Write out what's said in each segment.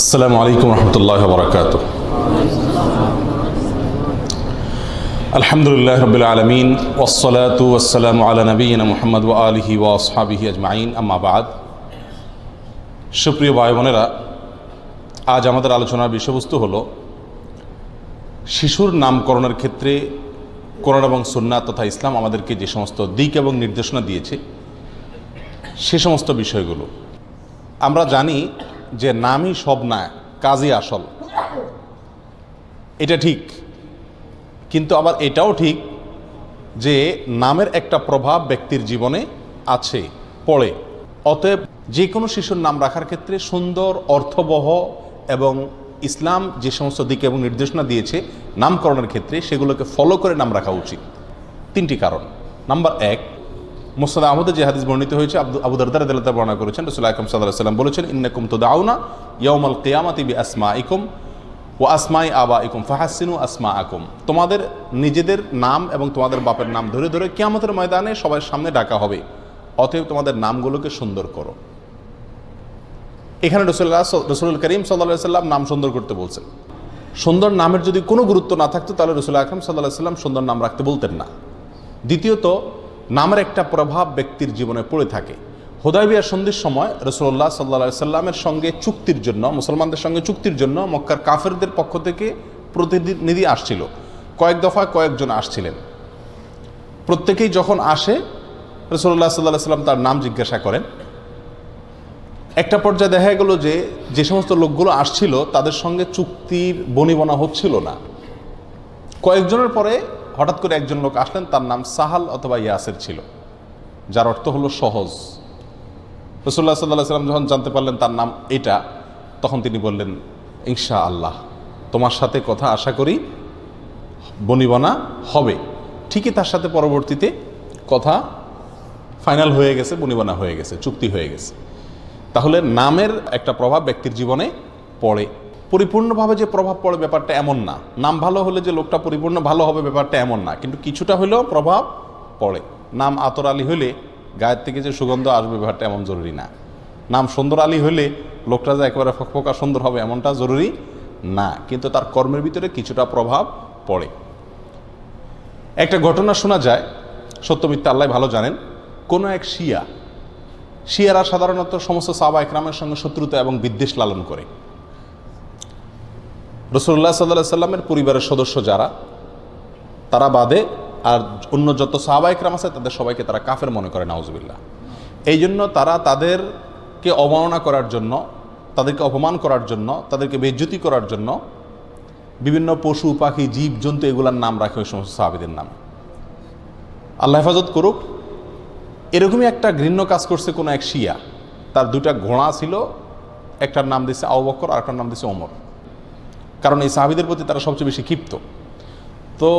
আসসালামু আলাইকুম রহমতুল্লাহ বরকাত আলহামদুলিল্লাহ রবিল আলমিন ওসলাত ওসালাম আলা নবীন মোহাম্মদ আলহি ওয়াসহাবিহি আজমাইন আম্মাবাদ সুপ্রিয় ভাই বোনেরা আজ আমাদের আলোচনার বিষয়বস্তু হলো, শিশুর নামকরণের ক্ষেত্রে কোরআন এবং সুন্না তথা ইসলাম আমাদেরকে যে সমস্ত দিক এবং নির্দেশনা দিয়েছে, সে সমস্ত বিষয়গুলো। আমরা জানি যে নামই সব না, কাজই আসল। এটা ঠিক। কিন্তু আবার এটাও ঠিক যে নামের একটা প্রভাব ব্যক্তির জীবনে আছে, পড়ে। অতএব যে কোনো শিশুর নাম রাখার ক্ষেত্রে সুন্দর, অর্থবহ এবং ইসলাম যে সমস্ত দিক এবং নির্দেশনা দিয়েছে নামকরণের ক্ষেত্রে সেগুলোকে ফলো করে নাম রাখা উচিত। তিনটি কারণ। নাম্বার এক মোসাদ আহমদ যে হাদিস বর্ণিত হয়েছে আবু দরদার দেলাতা বর্ণনা করেছেন রসুল আকরম সাল্লাহ সাল্লাম বলেছেন, ইন্নাকুম তো দাউনা ইয়মাল কেয়ামাতি বি আসমা ইকুম ও আসমাই আবা ইকুম ফাহাসিনু আসমা আকুম তোমাদের নিজেদের নাম এবং তোমাদের বাপের নাম ধরে ধরে কেয়ামতের ময়দানে সবার সামনে ডাকা হবে, অতএব তোমাদের নামগুলোকে সুন্দর করো। এখানে রসুল্লাহ রসুল করিম সাল্লাহ সাল্লাম নাম সুন্দর করতে বলছেন। সুন্দর নামের যদি কোনো গুরুত্ব না থাকতো, তাহলে রসুল আকরম সাল্লাহ সাল্লাম সুন্দর নাম রাখতে বলতেন না। দ্বিতীয়ত নামের একটা প্রভাব ব্যক্তির জীবনে পড়ে থাকে। হোদাইবিয়ার সন্ধির সময় রসুল্লাহ সাল্লা সাল্লামের সঙ্গে চুক্তির জন্য, মুসলমানদের সঙ্গে চুক্তির জন্য মক্কার কাফেরদের পক্ষ থেকে প্রতিনিধি আসছিল। কয়েক দফা কয়েকজন আসছিলেন। প্রত্যেকেই যখন আসে রসুল্লাহ সাল্লাহ সাল্লাম তার নাম জিজ্ঞাসা করেন। একটা পর্যায়ে দেখা গেল যে যে সমস্ত লোকগুলো আসছিল, তাদের সঙ্গে চুক্তির বনিবনা হচ্ছিল না। কয়েকজনের পরে হঠাৎ করে একজন লোক আসলেন, তার নাম সাহাল অথবা ইয়াসের ছিল, যার অর্থ হলো সহজ। রসুল্লাহ সাল্লাহ সাল্লাম যখন জানতে পারলেন তার নাম এটা, তখন তিনি বললেন ইনশা আল্লাহ তোমার সাথে কথা আশা করি বনিবনা হবে। ঠিকই তার সাথে পরবর্তীতে কথা ফাইনাল হয়ে গেছে, বনিবনা হয়ে গেছে, চুক্তি হয়ে গেছে। তাহলে নামের একটা প্রভাব ব্যক্তির জীবনে পড়ে। পরিপূর্ণভাবে যে প্রভাব পড়ে ব্যাপারটা এমন না। নাম ভালো হলে যে লোকটা পরিপূর্ণ ভালো হবে ব্যাপারটা এমন না। কিন্তু কিছুটা হলেও প্রভাব পড়ে। নাম আতর আলী হলে গায়ের থেকে যে সুগন্ধ আসবে ব্যাপারটা এমন জরুরি না। নাম সুন্দর আলী হলে লোকটা যে একেবারে ফকফকা সুন্দর হবে এমনটা জরুরি না। কিন্তু তার কর্মের ভিতরে কিছুটা প্রভাব পড়ে। একটা ঘটনা শোনা যায় সত্যমিত্র আল্লাহ ভালো জানেন। কোনো এক শিয়া, শিয়ারা সাধারণত সমস্ত সাবা একরামের সঙ্গে শত্রুতা এবং বিদ্বেষ লালন করে। রসুল্লাহ সাল্লাহ সাল্লামের পরিবারের সদস্য যারা, তারা বাদে আর অন্য যত সাহাবা একরাম আছে, তাদের সবাইকে তারা কাফের মনে করে নাউজবিল্লা এই জন্য তারা তাদেরকে অবমাননা করার জন্য, তাদেরকে অপমান করার জন্য, তাদেরকে বেজ্জতি করার জন্য বিভিন্ন পশু, পাখি, জীব, জন্তু এগুলার নাম রাখে ওই সমস্ত সাহাবিদের নাম। আল্লাহ হেফাজত করুক, এরকমই একটা ঘৃণ্য কাজ করছে কোনো এক শিয়া। তার দুটা ঘোড়া ছিল, একটার নাম দিচ্ছে আউবকর আর একটার নাম দিছে ওমর। কারণ এই সাহাবিদের প্রতি তারা সবচেয়ে বেশি ক্ষিপ্ত। তো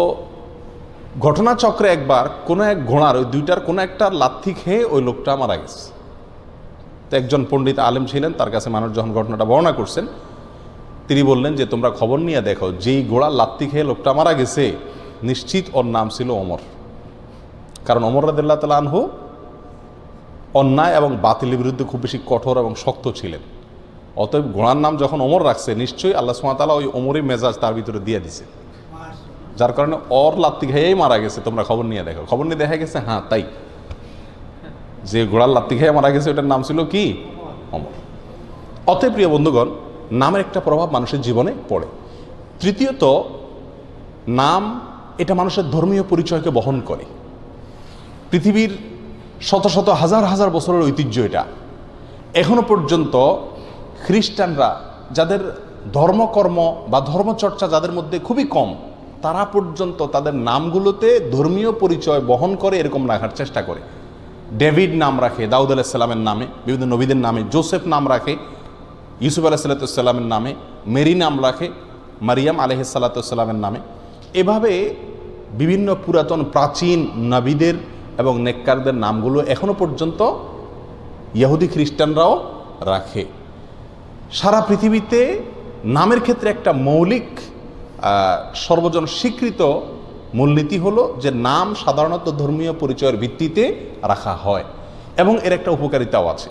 ঘটনাচক্রে একবার কোনো এক ঘোড়ার, ওই দুইটার কোনো একটা লাথি খেয়ে ওই লোকটা মারা গেছে। তো একজন পণ্ডিত আলেম ছিলেন, তার কাছে মানুষ যখন ঘটনাটা বর্ণনা করছেন, তিনি বললেন যে, তোমরা খবর নিয়ে দেখো, যেই ঘোড়ার লাত্তি খেয়ে লোকটা মারা গেছে, নিশ্চিত ওর নাম ছিল অমর কারণ অমর রাদিল্লা তালা অন্যায় এবং বাতিলের বিরুদ্ধে খুব বেশি কঠোর এবং শক্ত ছিলেন। অতএব ঘোড়ার নাম যখন অমর রাখছে, নিশ্চয়ই আল্লাহ সুমাতালা ওই অমরই মেজাজ তার ভিতরে দিয়ে দিছে। যার কারণে অর লাত্তি খেয়েই মারা গেছে। তোমরা খবর নিয়ে দেখো। খবর নিয়ে দেখা গেছে? হ্যাঁ তাই। যে ঘোড়ার লাত্তি খেয়ে মারা গেছে, ওটার নাম ছিল কি? অমর অতএব প্রিয় বন্ধুগণ, নামের একটা প্রভাব মানুষের জীবনে পড়ে। তৃতীয়ত, নাম এটা মানুষের ধর্মীয় পরিচয়কে বহন করে। পৃথিবীর শত শত হাজার হাজার বছরের ঐতিহ্য এটা। এখনও পর্যন্ত খ্রিস্টানরা যাদের ধর্মকর্ম বা ধর্মচর্চা যাদের মধ্যে খুবই কম, তারা পর্যন্ত তাদের নামগুলোতে ধর্মীয় পরিচয় বহন করে এরকম রাখার চেষ্টা করে। ডেভিড নাম রাখে, দাউদ আলাহিসাল্লামের নামে, বিভিন্ন নবীদের নামে, জোসেফ নাম রাখে, ইউসুফ আলাহিসাল্লাতুসাল্লামের নামে, মেরি নাম রাখে, মারিয়াম আলহিসাল্লাতুসাল্লামের নামে। এভাবে বিভিন্ন পুরাতন প্রাচীন নবীদের এবং নেককারদের নামগুলো এখনও পর্যন্ত ইহুদি খ্রিস্টানরাও রাখে। সারা পৃথিবীতে নামের ক্ষেত্রে একটা মৌলিক সর্বজন স্বীকৃত মূলনীতি হলো যে নাম সাধারণত ধর্মীয় পরিচয়ের ভিত্তিতে রাখা হয় এবং এর একটা উপকারিতাও আছে।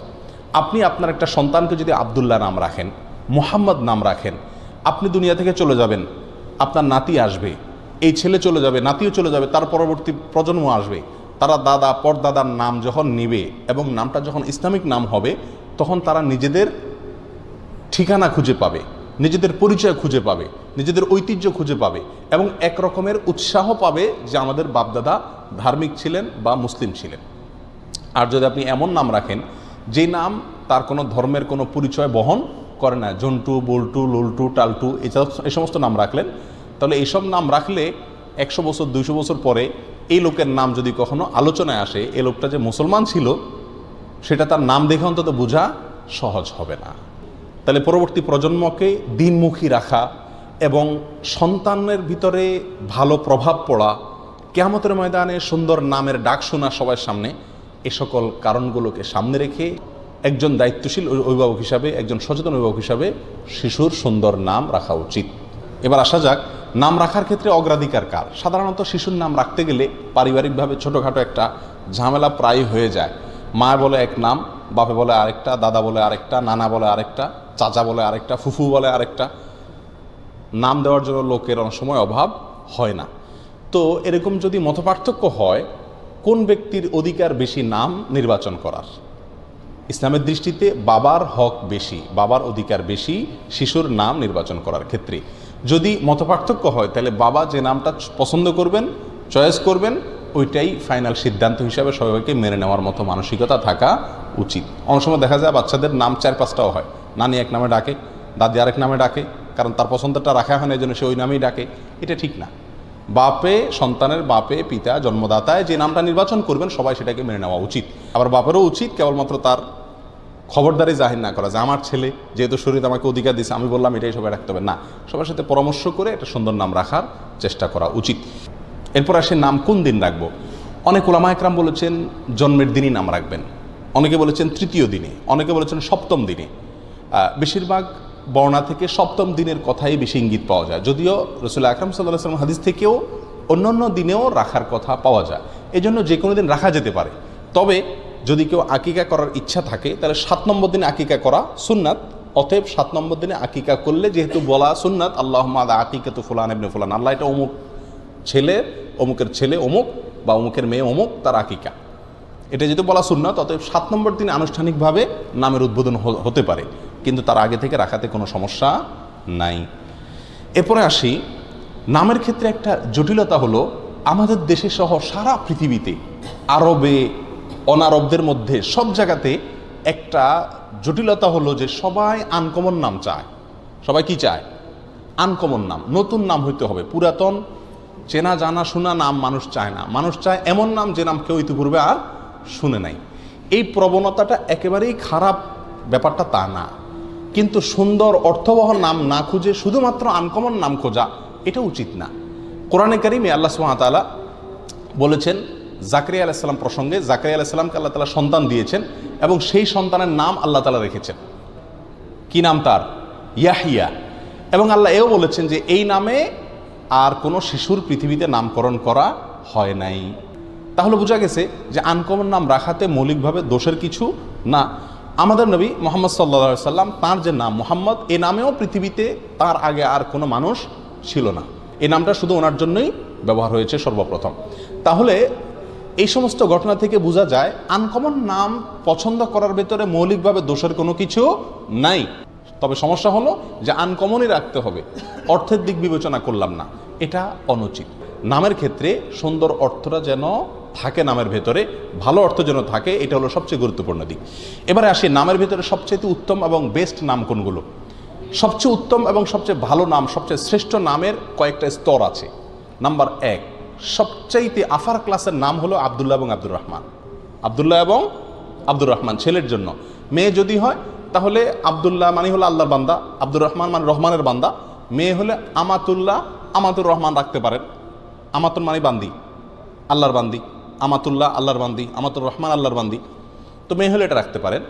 আপনি আপনার একটা সন্তানকে যদি আবদুল্লাহ নাম রাখেন, মোহাম্মদ নাম রাখেন, আপনি দুনিয়া থেকে চলে যাবেন, আপনার নাতি আসবে, এই ছেলে চলে যাবে, নাতিও চলে যাবে, তার পরবর্তী প্রজন্ম আসবে, তারা দাদা, পরদাদার নাম যখন নিবে এবং নামটা যখন ইসলামিক নাম হবে, তখন তারা নিজেদের ঠিকানা খুঁজে পাবে, নিজেদের পরিচয় খুঁজে পাবে, নিজেদের ঐতিহ্য খুঁজে পাবে এবং এক রকমের উৎসাহ পাবে যে আমাদের বাপদাদা ধার্মিক ছিলেন বা মুসলিম ছিলেন। আর যদি আপনি এমন নাম রাখেন যে নাম তার কোনো ধর্মের কোনো পরিচয় বহন করে না, জন্টু, বল্টু, লুলটু, টালটু এসব এই সমস্ত নাম রাখলেন, তাহলে এইসব নাম রাখলে একশো বছর, দুইশো বছর পরে এই লোকের নাম যদি কখনো আলোচনায় আসে, এই লোকটা যে মুসলমান ছিল, সেটা তার নাম দেখে অন্তত বোঝা সহজ হবে না। তাহলে পরবর্তী প্রজন্মকে দিনমুখী রাখা এবং সন্তানের ভিতরে ভালো প্রভাব পড়া, কেয়ামতের ময়দানে সুন্দর নামের ডাক শোনা সবার সামনে, এ সকল কারণগুলোকে সামনে রেখে একজন দায়িত্বশীল অভিভাবক হিসাবে, একজন সচেতন অভিভাবক হিসাবে শিশুর সুন্দর নাম রাখা উচিত। এবার আসা যাক, নাম রাখার ক্ষেত্রে অগ্রাধিকার কার? সাধারণত শিশুর নাম রাখতে গেলে পারিবারিকভাবে ছোটোখাটো একটা ঝামেলা প্রায় হয়ে যায়। মা বলে এক নাম, বাপে বলে আরেকটা, দাদা বলে আরেকটা, নানা বলে আরেকটা। চাচা বলে আরেকটা, ফুফু বলে আরেকটা। নাম দেওয়ার জন্য লোকের অনেক সময় অভাব হয় না। তো এরকম যদি মতপার্থক্য হয়, কোন ব্যক্তির অধিকার বেশি নাম নির্বাচন করার? ইসলামের দৃষ্টিতে বাবার হক বেশি, বাবার অধিকার বেশি, শিশুর নাম নির্বাচন করার ক্ষেত্রে। যদি মতপার্থক্য হয়, তাহলে বাবা যে নামটা পছন্দ করবেন, চয়েস করবেন, ওইটাই ফাইনাল সিদ্ধান্ত হিসাবে সবাইকে মেনে নেওয়ার মতো মানসিকতা থাকা উচিত। অনেক সময় দেখা যায় বাচ্চাদের নাম চার পাঁচটাও হয়। নানি এক নামে ডাকে, দাদি আরেক নামে ডাকে, কারণ তার পছন্দটা রাখা হয় না এই জন্য সে ওই নামেই ডাকে। এটা ঠিক না। বাপে, সন্তানের বাপে, পিতা, জন্মদাতায় যে নামটা নির্বাচন করবেন, সবাই সেটাকে মেনে নেওয়া উচিত। আবার বাপেরও উচিত, কেবলমাত্র তার খবরদারি জাহির না করা যে, আমার ছেলে যেহেতু শরীর আমাকে অধিকার দিয়েছে আমি বললাম এটাই সবাই রাখতে হবে। না, সবার সাথে পরামর্শ করে একটা সুন্দর নাম রাখার চেষ্টা করা উচিত। এরপর আসে নাম কোন দিন রাখব? অনেক ওলামা একরাম বলেছেন, জন্মের দিনই নাম রাখবেন। অনেকে বলেছেন, তৃতীয় দিনে। অনেকে বলেছেন, সপ্তম দিনে। বেশিরভাগ বর্ণা থেকে সপ্তম দিনের কথাই বেশি ইঙ্গিত পাওয়া যায়। যদিও রসুল আকরাম সাল্লাহ সাল্লাম হাদিস থেকেও অন্যান্য দিনেও রাখার কথা পাওয়া যায়। এই জন্য যে কোনো দিন রাখা যেতে পারে। তবে যদি কেউ আকিকা করার ইচ্ছা থাকে, তাহলে সাত নম্বর দিনে আকিকা করা সুন্নাত, অতএব সাত নম্বর দিনে আকিকা করলে যেহেতু বলা সুন্নাত আল্লাহ মাদা আকিকা তো ফুলান এবনে ফুলান। আল্লাহ এটা অমুক ছেলে, অমুকের ছেলে অমুক বা অমুকের মেয়ে অমুক, তার আকিকা। এটা যেহেতু বলা সুন্নাত, অতএব সাত নম্বর দিনে আনুষ্ঠানিকভাবে নামের উদ্বোধন হতে পারে। কিন্তু তার আগে থেকে রাখাতে কোনো সমস্যা নাই। এরপরে আসি, নামের ক্ষেত্রে একটা জটিলতা হলো আমাদের দেশে সহ সারা পৃথিবীতে আরবে, অনারবদের মধ্যে সব জায়গাতে একটা জটিলতা হলো যে সবাই আনকমন নাম চায়। সবাই কি চায়? আনকমন নাম, নতুন নাম হইতে হবে, পুরাতন, চেনা, জানা, শোনা নাম মানুষ চায় না। মানুষ চায় এমন নাম যে নাম কেউ ইতিপূর্বে আর শুনে নাই। এই প্রবণতাটা একেবারেই খারাপ ব্যাপারটা তা না। কিন্তু সুন্দর অর্থবহ নাম না খুঁজে শুধুমাত্র আনকমন নাম খোঁজা, এটা উচিত না। কোরআনে কারিমে আল্লাহ সুহাতালা বলেছেন, জাকরিয়া আলাইসাল্লাম প্রসঙ্গে, জাকরিয়া আলাইসাল্লামকে আল্লাহ তালা সন্তান দিয়েছেন এবং সেই সন্তানের নাম আল্লাহ তালা রেখেছেন। কি নাম তার? ইয়াহিয়া। এবং আল্লাহ এও বলেছেন যে, এই নামে আর কোনো শিশুর পৃথিবীতে নামকরণ করা হয় নাই। তাহলে বোঝা গেছে যে আনকমন নাম রাখাতে মৌলিকভাবে দোষের কিছু না। আমাদের নবী মোহাম্মদ সাল্লা সাল্লাম তার যে নাম মোহাম্মদ, এ নামেও পৃথিবীতে তার আগে আর কোনো মানুষ ছিল না। এই নামটা শুধু ওনার জন্যই ব্যবহার হয়েছে সর্বপ্রথম। তাহলে এই সমস্ত ঘটনা থেকে বোঝা যায়, আনকমন নাম পছন্দ করার ভেতরে মৌলিকভাবে দোষের কোনো কিছু নাই। তবে সমস্যা হলো যে আনকমনই রাখতে হবে। অর্থের দিক বিবেচনা করলাম না। এটা অনুচিত। নামের ক্ষেত্রে সুন্দর অর্থটা যেন থাকে নামের ভেতরে, ভালো অর্থ যেন থাকে, এটা হলো সবচেয়ে গুরুত্বপূর্ণ দিক। এবারে আসি, নামের ভেতরে সবচেয়ে উত্তম এবং বেস্ট নাম কোনগুলো? সবচেয়ে উত্তম এবং সবচেয়ে ভালো নাম, সবচেয়ে শ্রেষ্ঠ নামের কয়েকটা স্তর আছে। নাম্বার এক, সবচাইতে আফার ক্লাসের নাম হলো আবদুল্লাহ এবং আব্দুর রহমান। আবদুল্লাহ এবং আব্দুর রহমান, ছেলের জন্য। মেয়ে যদি হয়, তাহলে আবদুল্লাহ মানে হলো আল্লাহর বান্দা, আব্দুর রহমান মানে রহমানের বান্দা। মেয়ে হলে আমাতুল্লাহ, আমাতুর রহমান রাখতে পারেন। আমাতুর মানে বান্দি, আল্লাহর বান্দি। আমাতুল্লাহ আল্লাহর বান্দি, আমাতুর রহমান আল্লাহর বান্দি। তো মেয়ে হলে এটা রাখতে পারেন।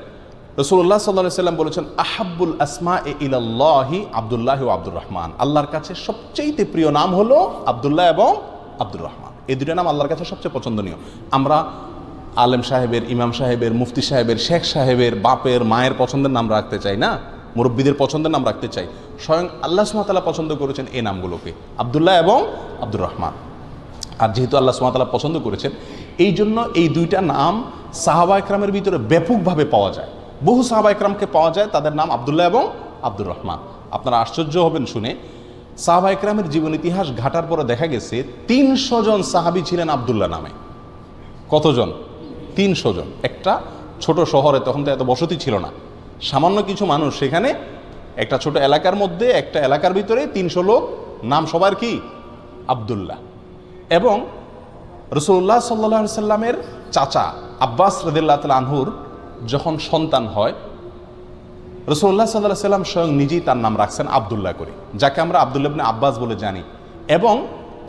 রসুল্লাহ সাল্লাহ সাল্লাম বলেছেন আহাবুল আসমা এ ইলাল্লাহি আবদুল্লাহ ও আব্দুর রহমান। আল্লাহর কাছে সবচেয়ে প্রিয় নাম হলো আবদুল্লাহ এবং আব্দুর রহমান। এই দুটো নাম আল্লাহর কাছে সবচেয়ে পছন্দনীয়। আমরা আলেম সাহেবের, ইমাম সাহেবের, মুফতি সাহেবের, শেখ সাহেবের, বাপের, মায়ের পছন্দের নাম রাখতে চাই না? মুরব্বীদের পছন্দের নাম রাখতে চাই। স্বয়ং আল্লাহ সুমাতালা পছন্দ করেছেন এই নামগুলোকে, আবদুল্লাহ এবং আব্দুর রহমান। আর যেহেতু আল্লাহ সুমাতালা পছন্দ করেছেন এই জন্য এই দুইটা নাম সাহাবা একরামের ভিতরে ব্যাপকভাবে পাওয়া যায়। বহু সাহাবা একরামকে পাওয়া যায়, তাদের নাম আবদুল্লাহ এবং আব্দুর রহমান। আপনারা আশ্চর্য হবেন শুনে, সাহাবা একরামের জীবন ইতিহাস ঘাটার পরে দেখা গেছে, তিনশো জন সাহাবি ছিলেন আবদুল্লাহ নামে। কতজন? তিনশো জন। একটা ছোট শহরে, তখন তো এত বসতি ছিল না। সামান্য কিছু মানুষ সেখানে, একটা ছোট এলাকার মধ্যে, একটা এলাকার ভিতরে তিনশো লোক, নাম সবার কি? আবদুল্লাহ। এবং রসুল্লাহ সাল্লা সাল্লামের চাচা আব্বাস রদুল্লাহ তাল আনহুর যখন সন্তান হয়, রসুল্লাহ সাল্লাহ সাল্লাম স্বয়ং নিজেই তার নাম রাখছেন আবদুল্লাহ করে, যাকে আমরা আবদুল্লাহ আব্বাস বলে জানি। এবং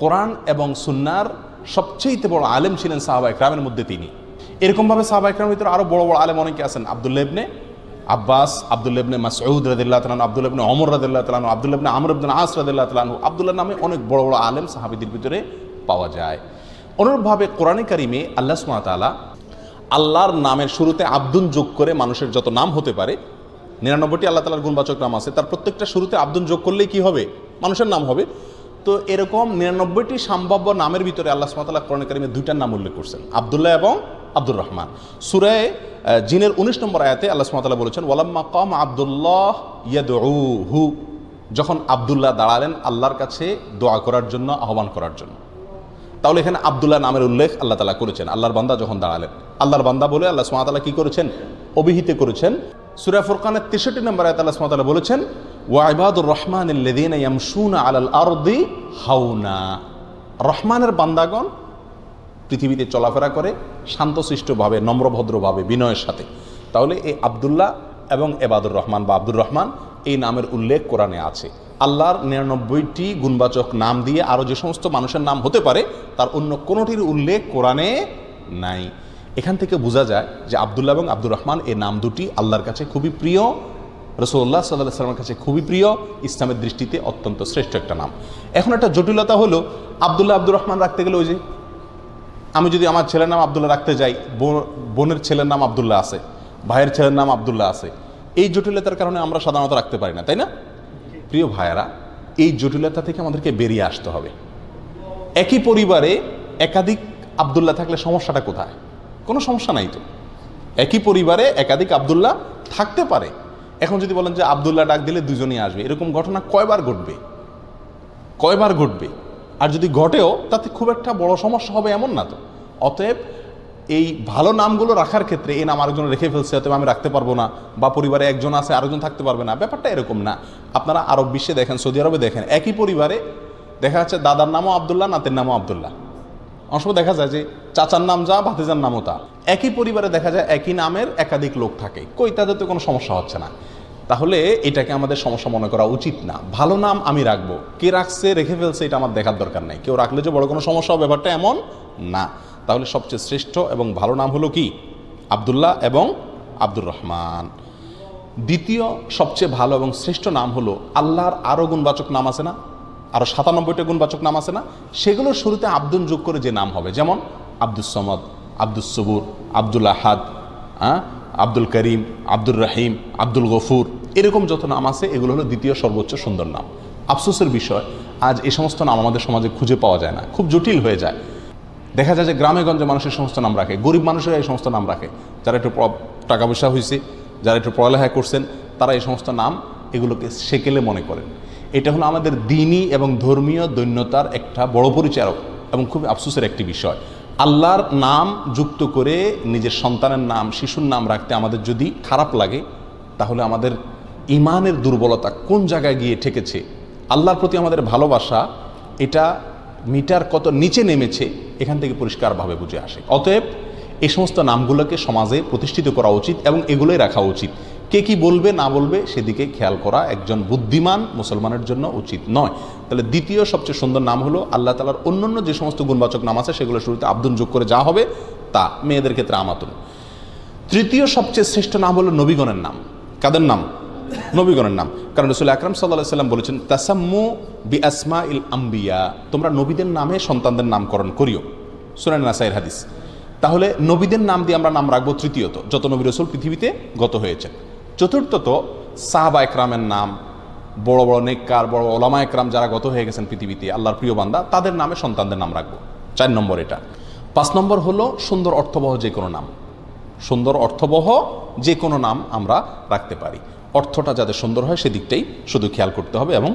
কোরআন এবং সুন্নার সবচেয়ে বড় আলেম ছিলেন সাহাবা ইকরামের মধ্যে তিনি। এরকমভাবে সাহাবা ইকরামের ভিতরে আরও বড় বড় আলেম অনেকে আছেন, আবদুল্লাহ ইবনে আব্বাস, আবদুল্লাহ ইবনে মাসউদ রাদিল্লাহ তালানু আবদুল্লাহ ইবনে অমর রাদিল্লাহ তালানু আবদুল্লাহ ইবনে আমর ইবনে আস রাদিল্লাহ তালানু আবদুল্লাহ নামে অনেক বড় বড় আলেম সাহাবিদের ভিতরে পাওয়া যায়। অনুরূপভাবে কোরআনে কারিমে আল্লাহ সুমাতালা আল্লাহর নামের শুরুতে আব্দুন যোগ করে মানুষের যত নাম হতে পারে, নিরানব্বইটি আল্লাহ তালার গুণবাচক নাম আছে, তার প্রত্যেকটা শুরুতে আব্দুন যোগ করলেই কি হবে? মানুষের নাম হবে। তো এরকম নিরানব্বইটি সম্ভাব্য নামের ভিতরে আল্লাহ সুমাতাল্লাহ কোরআন কারিমে দুইটার নাম উল্লেখ করছেন, আবদুল্লাহ এবং আব্দুর রহমান। সুরায় জিনের উনিশ নম্বর আয়াতে আল্লাহ সুমাতাল্লাহ বলেছেন, ওয়ালাম্মা কম আবদুল্লাহ ইয়াদু যখন আবদুল্লাহ দাঁড়ালেন আল্লাহর কাছে দোয়া করার জন্য, আহ্বান করার জন্য। তাহলে এখানে আবদুল্লাহ নামের উল্লেখ আল্লাহ তালা করেছেন। আল্লাহর বান্দা যখন দাঁড়ালেন। আল্লাহর বান্দা বলে আল্লাহ সুমাতালা কি করেছেন? অভিহিত করেছেন। সুরা ফুরকানের তেষট্টি নম্বর আয়াত আল্লাহ সুমাতালা বলেছেন ওয়াইবাদুর রহমান হাউনা রহমানের বান্দাগণ পৃথিবীতে চলাফেরা করে, শান্তশিষ্টভাবে, নম্রভদ্রভাবে, বিনয়ের সাথে। তাহলে এই আবদুল্লাহ এবং এবাদুর রহমান বা আব্দুর রহমান এই নামের উল্লেখ কোরআনে আছে। আল্লাহর নিরানব্বইটি গুণবাচক নাম দিয়ে আরও যে সমস্ত মানুষের নাম হতে পারে, তার অন্য কোনোটির উল্লেখ কোরআনে নাই। এখান থেকে বোঝা যায় যে আবদুল্লাহ এবং আব্দুর রহমান এই নাম দুটি আল্লাহর কাছে খুবই প্রিয় রসুল্লাহ সাল্লাহ সাল্লামের কাছে খুবই প্রিয়, ইসলামের দৃষ্টিতে অত্যন্ত শ্রেষ্ঠ একটা নাম। এখন একটা জটিলতা হলো, আবদুল্লাহ, আব্দুর রহমান রাখতে গেলে ওই যে, আমি যদি আমার ছেলের নাম আবদুল্লাহ রাখতে যাই, বোন- বোনের ছেলের নাম আবদুল্লাহ আছে, ভাইয়ের ছেলের নাম আবদুল্লাহ আছে, এই জটিলতার কারণে আমরা সাধারণত রাখতে পারি না, তাই না? প্রিয় ভাইয়ারা, এই জটিলতা থেকে আমাদেরকে বেরিয়ে আসতে হবে। একই পরিবারে একাধিক আবদুল্লাহ থাকলে সমস্যাটা কোথায়? কোনো সমস্যা নাই তো। একই পরিবারে একাধিক আবদুল্লাহ থাকতে পারে। এখন যদি বলেন যে আবদুল্লাহ ডাক দিলে দুজনই আসবে, এরকম ঘটনা কয়বার ঘটবে? কয়বার ঘটবে? আর যদি ঘটেও, তাতে খুব একটা বড় সমস্যা হবে এমন না তো। অতএব এই ভালো নামগুলো রাখার ক্ষেত্রে এই নাম আরেকজন রেখে ফেলছে হয়তো আমি রাখতে পারব না। বা পরিবারে একজন আছে, আরেকজন থাকতে পারবে না। ব্যাপারটা এরকম না। আপনারা আরব বিশ্বে দেখেন, সৌদি আরবে দেখেন, একই পরিবারে দেখা যাচ্ছে দাদার নামও আবদুল্লাহ, নাতের নামও আবদুল্লাহ। সময় দেখা যায় যে চাচার নাম যা, ভাতিজার নামও তা। একই পরিবারে দেখা যায় একই নামের একাধিক লোক থাকে। কই, তাদের তো কোনো সমস্যা হচ্ছে না। তাহলে এটাকে আমাদের সমস্যা মনে করা উচিত না। ভালো নাম আমি রাখব। কে রাখছে, রেখে ফেলছে, এটা আমার দেখার দরকার নাই। কেউ রাখলে যে বড় কোনো সমস্যা ব্যাপারটা এমন না। তাহলে সবচেয়ে শ্রেষ্ঠ এবং ভালো নাম হলো কি? আবদুল্লাহ এবং আব্দুর রহমান। দ্বিতীয় সবচেয়ে ভালো এবং শ্রেষ্ঠ নাম হলো আল্লাহর আরও গুণবাচক নাম আছে না? আরও সাতানব্বইটা গুণবাচক নাম আছে না? সেগুলোর শুরুতে আব্দুল যোগ করে যে নাম হবে। যেমন আব্দুল সমদ আব্দুল সবুর, আব্দুল আহাদ হ্যাঁ? আব্দুল করিম, আব্দুর রহিম, আব্দুল গফুর, এরকম যত নাম আছে, এগুলো হলো দ্বিতীয় সর্বোচ্চ সুন্দর নাম। আফসোসের বিষয়, আজ এই সমস্ত নাম আমাদের সমাজে খুঁজে পাওয়া যায় না। খুব জটিল হয়ে যায়। দেখা যায় যে গ্রামে গঞ্জে মানুষের সমস্ত নাম রাখে, গরিব মানুষেরা এই সমস্ত নাম রাখে। যারা একটু টাকা পয়সা হয়েছে যারা একটু পড়ালেখা করছেন, তারা এই সমস্ত নাম এগুলোকে সেকেলে মনে করেন। এটা হলো আমাদের দিনই এবং ধর্মীয় দৈন্যতার একটা বড় পরিচারক এবং খুব আফসোসের একটি বিষয়। আল্লাহর নাম যুক্ত করে নিজের সন্তানের নাম, শিশুর নাম রাখতে আমাদের যদি খারাপ লাগে, তাহলে আমাদের ইমানের দুর্বলতা কোন জায়গায় গিয়ে ঠেকেছে? আল্লাহর প্রতি আমাদের ভালোবাসা, এটা মিটার কত নিচে নেমেছে এখান থেকে পরিষ্কারভাবে বুঝে আসে। অতএব এই সমস্ত নামগুলোকে সমাজে প্রতিষ্ঠিত করা উচিত এবং এগুলোই রাখা উচিত। কে কি বলবে, না বলবে, সেদিকে খেয়াল করা একজন বুদ্ধিমান মুসলমানের জন্য উচিত নয়। তাহলে দ্বিতীয় সবচেয়ে সুন্দর নাম হলো আল্লাহ তালার অন্যান্য যে সমস্ত গুণবাচক নাম আছে, সেগুলো শুরুতে আব্দুল যোগ করে যা হবে তা, মেয়েদের ক্ষেত্রে আমাতুন তৃতীয় সবচেয়ে শ্রেষ্ঠ নাম হলো নবীগণের নাম। কাদের নাম? নবীগণের নাম। কারণ রসুল আকরাম সাল্লাহ সাল্লাম বলেছেন, তাসাম্মু বি আসমা ইল আম্বিয়া তোমরা নবীদের নামে সন্তানদের নামকরণ করিও। সুরান নাসাইর হাদিস। তাহলে নবীদের নাম দিয়ে আমরা নাম রাখব তৃতীয়ত, যত নবী রসুল পৃথিবীতে গত হয়েছে চতুর্থত, সাহাবা একরামের নাম, বড় বড় নেককার বড় ওলামা একরাম যারা গত হয়ে গেছেন পৃথিবীতে, আল্লাহর প্রিয় বান্দা, তাদের নামে সন্তানদের নাম রাখব। চার নম্বর এটা। পাঁচ নম্বর হলো সুন্দর অর্থবহ যে কোনো নাম। সুন্দর অর্থবহ যে কোনো নাম আমরা রাখতে পারি। অর্থটা যাতে সুন্দর হয় সেদিকটাই শুধু খেয়াল করতে হবে এবং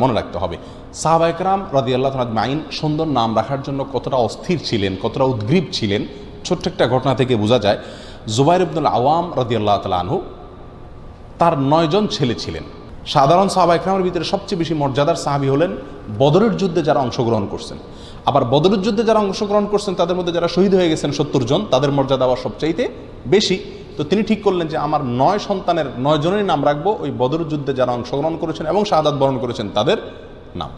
মনে রাখতে হবে। সাহাবা একরাম রাদি আল্লাহ মাইন সুন্দর নাম রাখার জন্য কতটা অস্থির ছিলেন, কতটা উদ্গ্রীব ছিলেন, ছোট্ট একটা ঘটনা থেকে বোঝা যায়। জুবাইর আব্দুল আওয়াম রাদি আল্লাহ আনহু তার নয়জন ছেলে ছিলেন। সাধারণ সাহাবা একরামের ভিতরে সবচেয়ে বেশি মর্যাদার সাহাবি হলেন বদরের যুদ্ধে যারা অংশগ্রহণ করছেন। আবার বদরের যুদ্ধে যারা অংশগ্রহণ করছেন, তাদের মধ্যে যারা শহীদ হয়ে গেছেন সত্তর জন, তাদের মর্যাদা আবার সবচাইতে বেশি। তো তিনি ঠিক করলেন যে আমার নয় সন্তানের নয় জনের নাম রাখব। ওই বদর যুদ্ধে যারা অংশগ্রহণ করেছেন এবং শাহাদাত বরণ করেছেন, তাদের নাম।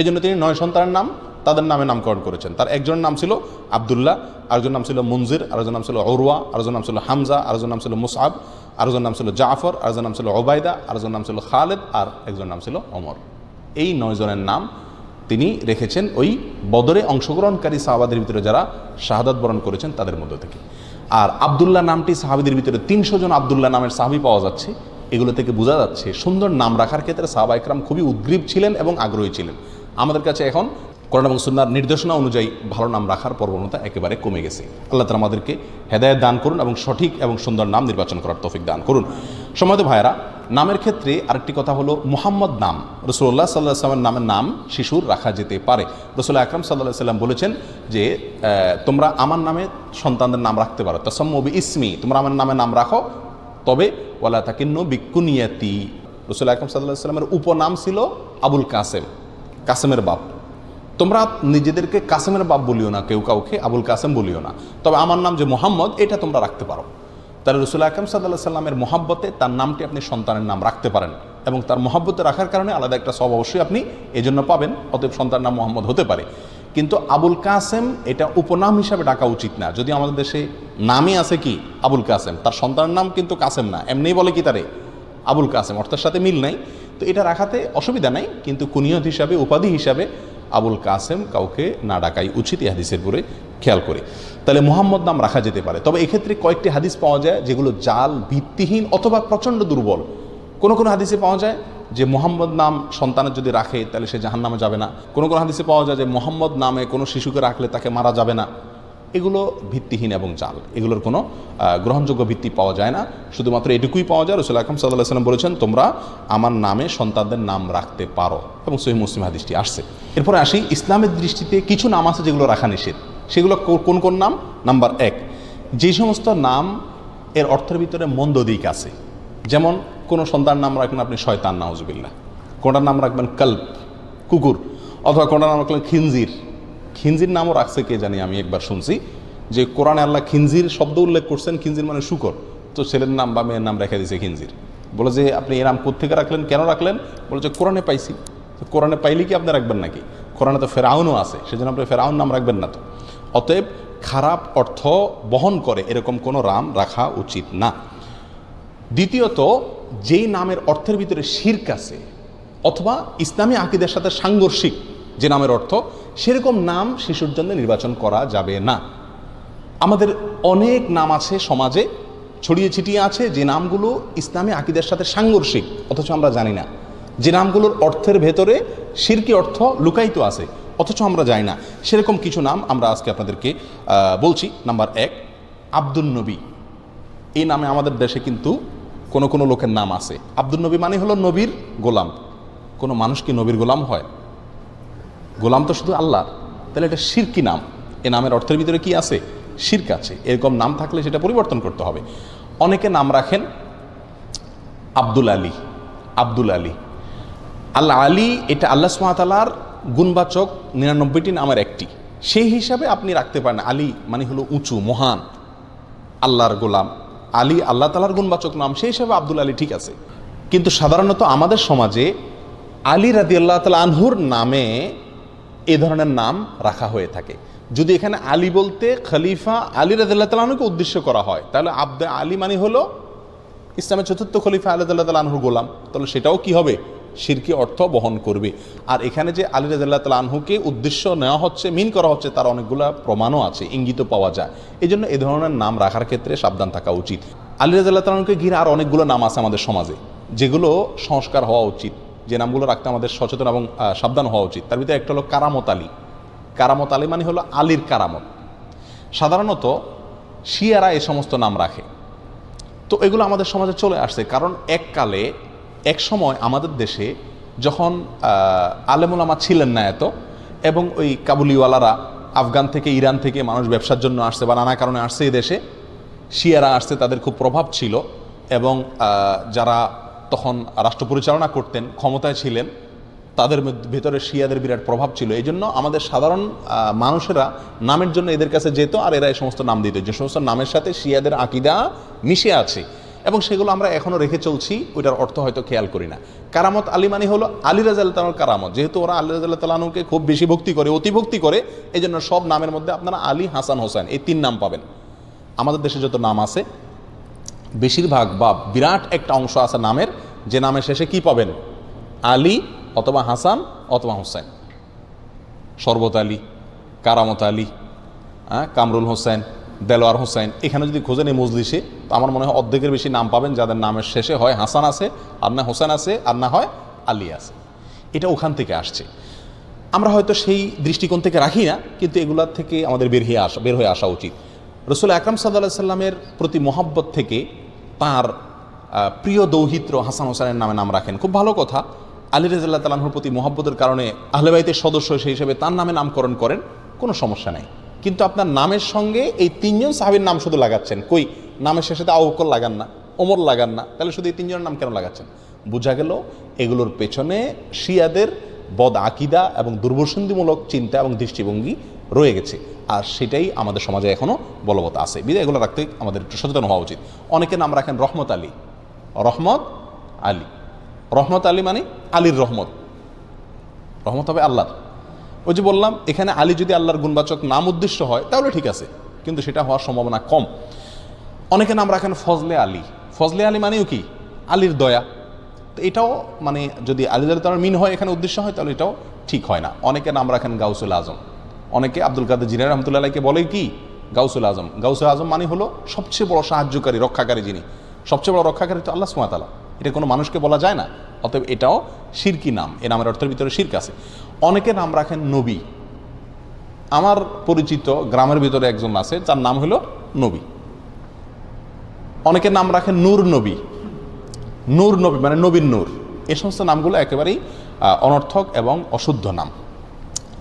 এই জন্য তিনি নয় সন্তানের নাম, তাদের নামে নামকরণ করেছেন। তার একজনের নাম ছিল আবদুল্লাহ, আরেকজনের নাম ছিল মঞ্জির আরেকজনের নাম ছিল অরুয়া আরেকজনের নাম ছিল হামজা, আরেকজনের নাম ছিল মুসআব, আরেকজনের নাম ছিল জাফর, আরেকজনের নাম ছিল ওবায়দা আরেকজন নাম ছিল খালেদ আর একজন নাম ছিল অমর এই নয় জনের নাম তিনি রেখেছেন ওই বদরে অংশগ্রহণকারী সাহাবাদের ভিতরে যারা শাহাদাত বরণ করেছেন তাদের মধ্য থেকে। আর আবদুল্লাহ নামটি সাহাবিদের ভিতরে তিনশো জন আবদুল্লাহ নামের সাহাবি পাওয়া যাচ্ছে। এগুলো থেকে বোঝা যাচ্ছে সুন্দর নাম রাখার ক্ষেত্রে সাহাবা ইকরাম খুবই উদ্গ্রীব ছিলেন এবং আগ্রহী ছিলেন। আমাদের কাছে এখন করোনা এবং সুন্নার নির্দেশনা অনুযায়ী ভালো নাম রাখার প্রবণতা একেবারে কমে গেছে। আল্লাহ তালা আমাদেরকে হেদায়ত দান করুন এবং সঠিক এবং সুন্দর নাম নির্বাচন করার তফিক দান করুন। সময় ভাইয়েরা নামের ক্ষেত্রে আরেকটি কথা হলো মুহাম্মদ নাম। রসুল্লাহ সাল্লাহ সাল্লামের নামের নাম শিশুর রাখা যেতে পারে। রসুল্লাহ আকরম সাল্লাহ সাল্লাম বলেছেন যে তোমরা আমার নামে সন্তানদের নাম রাখতে পারো। তসম্মবি ইসমি তোমরা আমার নামে নাম রাখো। তবে ওয়ালা তাকিন্ন বিকুনিয়াতি। রসুল আকরম সাল্লাহ সাল্লামের উপনাম ছিল আবুল কাসেম, কাসেমের বাপ। তোমরা নিজেদেরকে কাসেমের বাপ বলিও না, কেউ কাউকে আবুল কাসেম বলিও না। তবে আমার নাম যে মোহাম্মদ, এটা তোমরা রাখতে পারো। তাহলে রসুল আকরম সাল্লাহ সাল্লামের মহাব্বতে তার নামটি আপনি সন্তানের নাম রাখতে পারেন এবং তার মহাব্বতে রাখার কারণে আলাদা একটা সব অবশ্যই আপনি এজন্য পাবেন, অতএব সন্তানের নাম মোহাম্মদ হতে পারে। কিন্তু আবুল কাসেম এটা উপনাম হিসাবে ডাকা উচিত না। যদি আমাদের দেশে নামই আছে কি? আবুল কাসেম। তার সন্তানের নাম কিন্তু কাসেম না। এমনিই বলে কি তারে? আবুল কাসেম। অর্থের সাথে মিল নাই। তো এটা রাখাতে অসুবিধা নাই। কিন্তু কুনিয়ত হিসাবে, উপাধি হিসাবে আবুল কাসেম কাউকে না ডাকাই উচিত এই হাদিসের পরে খেয়াল করে। তাহলে মোহাম্মদ নাম রাখা যেতে পারে। তবে এক্ষেত্রে কয়েকটি হাদিস পাওয়া যায় যেগুলো জাল, ভিত্তিহীন অথবা প্রচণ্ড দুর্বল। কোনো কোনো হাদিসে পাওয়া যায় যে মোহাম্মদ নাম সন্তানের যদি রাখে তাহলে সে জাহান নামে যাবে না। কোনো কোনো হাদিসে পাওয়া যায় যে মোহাম্মদ নামে কোনো শিশুকে রাখলে তাকে মারা যাবে না। এগুলো ভিত্তিহীন এবং জাল। এগুলোর কোনো গ্রহণযোগ্য ভিত্তি পাওয়া যায় না। শুধুমাত্র এটুকুই পাওয়া যায়। রসুল আকরম সাল্লাহ সাল্লাম বলেছেন, তোমরা আমার নামে সন্তানদের নাম রাখতে পারো। এবং সহি মুসলিম হাদিসটি আসছে। এরপরে আসি, ইসলামের দৃষ্টিতে কিছু নাম আছে যেগুলো রাখা নিষেধ। সেগুলো কোন কোন নাম? নাম্বার এক, যে সমস্ত নাম এর অর্থের ভিতরে মন্দ দিক আছে। যেমন, কোনো সন্তান নাম রাখবেন আপনি শয়তান নাউজবিল্লা কোনটার নাম রাখবেন কল্প, কুকুর, অথবা কোনটার নাম রাখলেন খিনজির। খিনজির নামও রাখছে, কে জানি আমি একবার শুনছি, যে কোরআনে আল্লাহ খিনজির শব্দ উল্লেখ করছেন, খিনজির মানে শুকর। তো ছেলের নাম বা মেয়ের নাম রেখে দিয়েছে খিনজির। বলে যে, আপনি এ নাম কোথেকে রাখলেন, কেন রাখলেন? বলে যে, কোরআনে পাইছি। তো কোরআনে পাইলে কি আপনি রাখবেন নাকি? কোরআনে তো ফেরাউনও আছে, সেজন্য আপনি ফেরাউন নাম রাখবেন না তো। অতএব খারাপ অর্থ বহন করে এরকম কোনো রাম রাখা উচিত না। দ্বিতীয়ত, যেই নামের অর্থের ভিতরে শির্ক আছে, অথবা ইসলামী আকিদের সাথে সাংঘর্ষিক যে নামের অর্থ, সেরকম নাম শিশুর জন্য নির্বাচন করা যাবে না। আমাদের অনেক নাম আছে সমাজে, ছড়িয়ে ছিটিয়ে আছে, যে নামগুলো ইসলামী আকিদের সাথে সাংঘর্ষিক, অথচ আমরা জানি না। যে নামগুলোর অর্থের ভেতরে শিরকি অর্থ লুকায়িত আছে, অথচ আমরা জানি না। সেরকম কিছু নাম আমরা আজকে আপনাদেরকে বলছি। নাম্বার এক, আব্দুল নবী। এই নামে আমাদের দেশে কিন্তু কোনো কোনো লোকের নাম আছে। আব্দুল নবী মানে হলো নবীর গোলাম। কোনো মানুষ কি নবীর গোলাম হয়? গোলাম তো শুধু আল্লাহ। তাহলে এটা শিরকি নাম। এ নামের অর্থের ভিতরে কি আছে? শির্ক আছে। এরকম নাম থাকলে সেটা পরিবর্তন করতে হবে। অনেকে নাম রাখেন আব্দুল আলী। আব্দুল আলী। আল্লাহ আলী এটা আল্লাহ সুমাতালার গুণবাচক নিরানব্বইটি নামের একটি। সেই হিসাবে আপনি রাখতে পারেন। আলী মানে হলো উঁচু, মহান, আল্লাহর গোলাম। আলী আল্লাহ তালার গুণবাচক নাম। সেই হিসাবে আব্দুল আলী ঠিক আছে। কিন্তু সাধারণত আমাদের সমাজে আলী রাদি আল্লাহ তালা আনহুর নামে এ ধরনের নাম রাখা হয়ে থাকে। যদি এখানে আলী বলতে খলিফা আলী রাদিল্লাহ তালাহকে উদ্দেশ্য করা হয়, তাহলে আব্দে আলী মানে হলো ইসলামের চতুর্থ খলিফা আলী রাদিল্লাহ তালাহুর গোলাম। তাহলে সেটাও কি হবে? শিরকি অর্থ বহন করবে। আর এখানে যে আলী রাদিল্লাহ তালা আনহুকে উদ্দেশ্য নেওয়া হচ্ছে, মিন করা হচ্ছে, তার অনেকগুলো প্রমাণও আছে, ইঙ্গিত পাওয়া যায়। এই জন্য এ ধরনের নাম রাখার ক্ষেত্রে সাবধান থাকা উচিত। আলী রাদিল্লাহ তালাহুকে ঘিরে আর অনেকগুলো নাম আছে আমাদের সমাজে, যেগুলো সংস্কার হওয়া উচিত। যে নামগুলো রাখতে আমাদের সচেতন এবং সাবধান হওয়া উচিত। তার ভিতরে একটা হলো কারামত আলী। কারামত আলী মানে হলো আলীর কারামত। সাধারণত শিয়ারা এই সমস্ত নাম রাখে। তো এগুলো আমাদের সমাজে চলে আসছে কারণ এককালে এক সময় আমাদের দেশে যখন আলেমুলামা ছিলেন না এত এবং ওই কাবুলিওয়ালারা আফগান থেকে ইরান থেকে মানুষ ব্যবসার জন্য আসছে বা নানা কারণে আসছে এই দেশে, শিয়ারা আসছে তাদের খুব প্রভাব ছিল এবং যারা তখন রাষ্ট্র পরিচালনা করতেন, ক্ষমতায় ছিলেন। তাদের ভেতরে শিয়াদের বিরাট প্রভাব ছিল। এই জন্য আমাদের সাধারণ মানুষেরা নামের জন্য এদের কাছে যেত আর এরা এই সমস্ত নাম দিত। যে সমস্ত নামের সাথে শিয়াদের আকিদা মিশে আছে। এবং সেগুলো আমরা এখনও রেখে চলছি, ওইটার অর্থ হয়তো খেয়াল করি না। কারামত আলী মানে হলো আলী রাজাল তালার কারামত। যেহেতু ওরা আলী রাজাল তালানুকে খুব বেশি ভক্তি করে, অতি ভক্তি করে, এই জন্য সব নামের মধ্যে আপনারা আলী, হাসান, হোসেন, এই তিন নাম পাবেন। আমাদের দেশে যত নাম আছে বেশিরভাগ বা বিরাট একটা অংশ আছে নামের, যে নামের শেষে কি পাবেন? আলী অথবা হাসান অথবা হোসেন শরবত আলী, কারামত আলী হ্যাঁ কামরুল হোসেন, দেলোয়ার হোসেন, এখানে যদি খোঁজেন এই মজলিসে, তো আমার মনে হয় অর্ধেকের বেশি নাম পাবেন যাদের নামের শেষে হয় হাসান আছে, আর না হোসেন আছে, আর না হয় আলী আছে। এটা ওখান থেকে আসছে। আমরা হয়তো সেই দৃষ্টিকোণ থেকে রাখি না, কিন্তু এগুলার থেকে আমাদের বের হয়ে আসা, বের হয়ে আসা উচিত। রসুল আকরাম সাল্লাহ সাল্লামের প্রতি মোহাব্বত থেকে তার প্রিয় দৌহিত্র হাসান হোসেনের নামে নাম রাখেন। খুব ভালো কথা। আলী রাজাল্লাহ তালাহুর প্রতি মোহাব্বতের কারণে আহলেবাইতের সদস্য সেই হিসেবে তার নামে নামকরণ করেন, কোনো সমস্যা নেই। কিন্তু আপনার নামের সঙ্গে এই তিনজন সাহাবির নাম শুধু লাগাচ্ছেন। কই? নামের শেষে তো লাগান না, ওমর লাগান না। তাহলে শুধু এই তিনজনের নাম কেন লাগাচ্ছেন? বোঝা গেল এগুলোর পেছনে শিয়াদের বদ আকিদা এবং দুর্বসন্ধিমূলক চিন্তা এবং দৃষ্টিভঙ্গি রয়ে গেছে। আর সেটাই আমাদের সমাজে এখনও বলবৎ আছে। বিদায় এগুলো রাখতে আমাদের একটু সচেতন হওয়া উচিত। অনেকে নাম রাখেন রহমত আলী। রহমত আলী। রহমত আলী মানে আলীর রহমত। রহমত হবে আল্লাহর। ওই যে বললাম, এখানে আলী যদি আল্লাহর গুণবাচক নাম উদ্দেশ্য হয়, তাহলে ঠিক আছে। কিন্তু সেটা হওয়ার সম্ভাবনা কম। অনেকে নাম রাখেন ফজলে আলী। ফজলে আলী মানেও কি? আলীর দয়া। তো এটাও মানে যদি আলী তার মিন হয়, এখানে উদ্দেশ্য হয়, তাহলে এটাও ঠিক হয় না। অনেকে নাম রাখেন গাউসুল আজম। অনেকে আব্দুল কাদের জিনা রহমতুল্লাহকে বলে কি? গাউসুল আজম। গাউসুল আজম মানে হলো সবচেয়ে বড় সাহায্যকারী, রক্ষাকারী যিনি। সবচেয়ে বড় রক্ষাকারী তো আল্লাহ সুমাতালা এটা কোনো মানুষকে বলা যায় না, অতএব এটাও শিরকি নাম। এ নামের অর্থের ভিতরে শির্ক আছে। অনেকে নাম রাখেন নবী। আমার পরিচিত গ্রামের ভিতরে একজন আছে যার নাম হলো নবী। অনেকে নাম রাখেন নূর নবী। নূর নবী মানে নবীন নূর। এ সমস্ত নামগুলো একেবারেই অনর্থক এবং অশুদ্ধ নাম।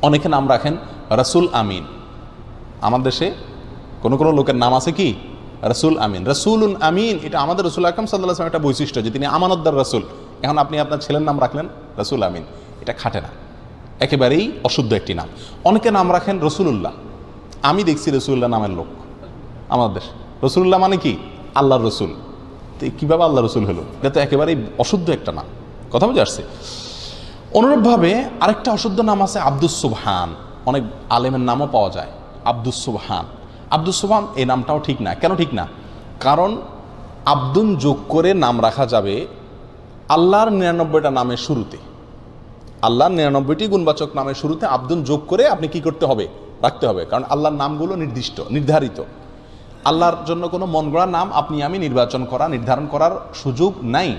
অনেকে নাম রাখেন রসুল আমিন। আমার দেশে কোনো কোনো লোকের নাম আছে কি? রসুল আমিন। রসুলুন আমিন, এটা আমাদের রসুল আকরম সাল্লাহ আসলাম একটা বৈশিষ্ট্য যে তিনি আমানতদার রসুল। এখন আপনি আপনার ছেলের নাম রাখলেন রসুল আমিন। এটা খাটে না। একেবারেই অশুদ্ধ একটি নাম। অনেকে নাম রাখেন রসুলুল্লাহ। আমি দেখছি রসুল্লাহ নামের লোক আমাদের দেশে। রসুল্লাহ মানে কি? আল্লাহর রসুল। তো কীভাবে আল্লাহ রসুল হলো? এটা তো একেবারেই অশুদ্ধ একটা নাম। কথা বুঝে আসছে? অনুরূপভাবে আরেকটা অশুদ্ধ নাম আছে আব্দুস সুবহান। অনেক আলেমের নামও পাওয়া যায়, আব্দুস সুবহান। আব্দুস সুবহান এই নামটাও ঠিক না। কেন ঠিক না? কারণ আব্দুন যোগ করে নাম রাখা যাবে আল্লাহর নিরানব্বইটা নামের শুরুতে। আল্লাহর নিরানব্বইটি গুণবাচক নামের শুরুতে আব্দুন যোগ করে আপনি কি করতে হবে? রাখতে হবে। কারণ আল্লাহর নামগুলো নির্দিষ্ট, নির্ধারিত। আল্লাহর জন্য কোনো মন গড়া নাম আপনি আমি নির্বাচন করা, নির্ধারণ করার সুযোগ নাই।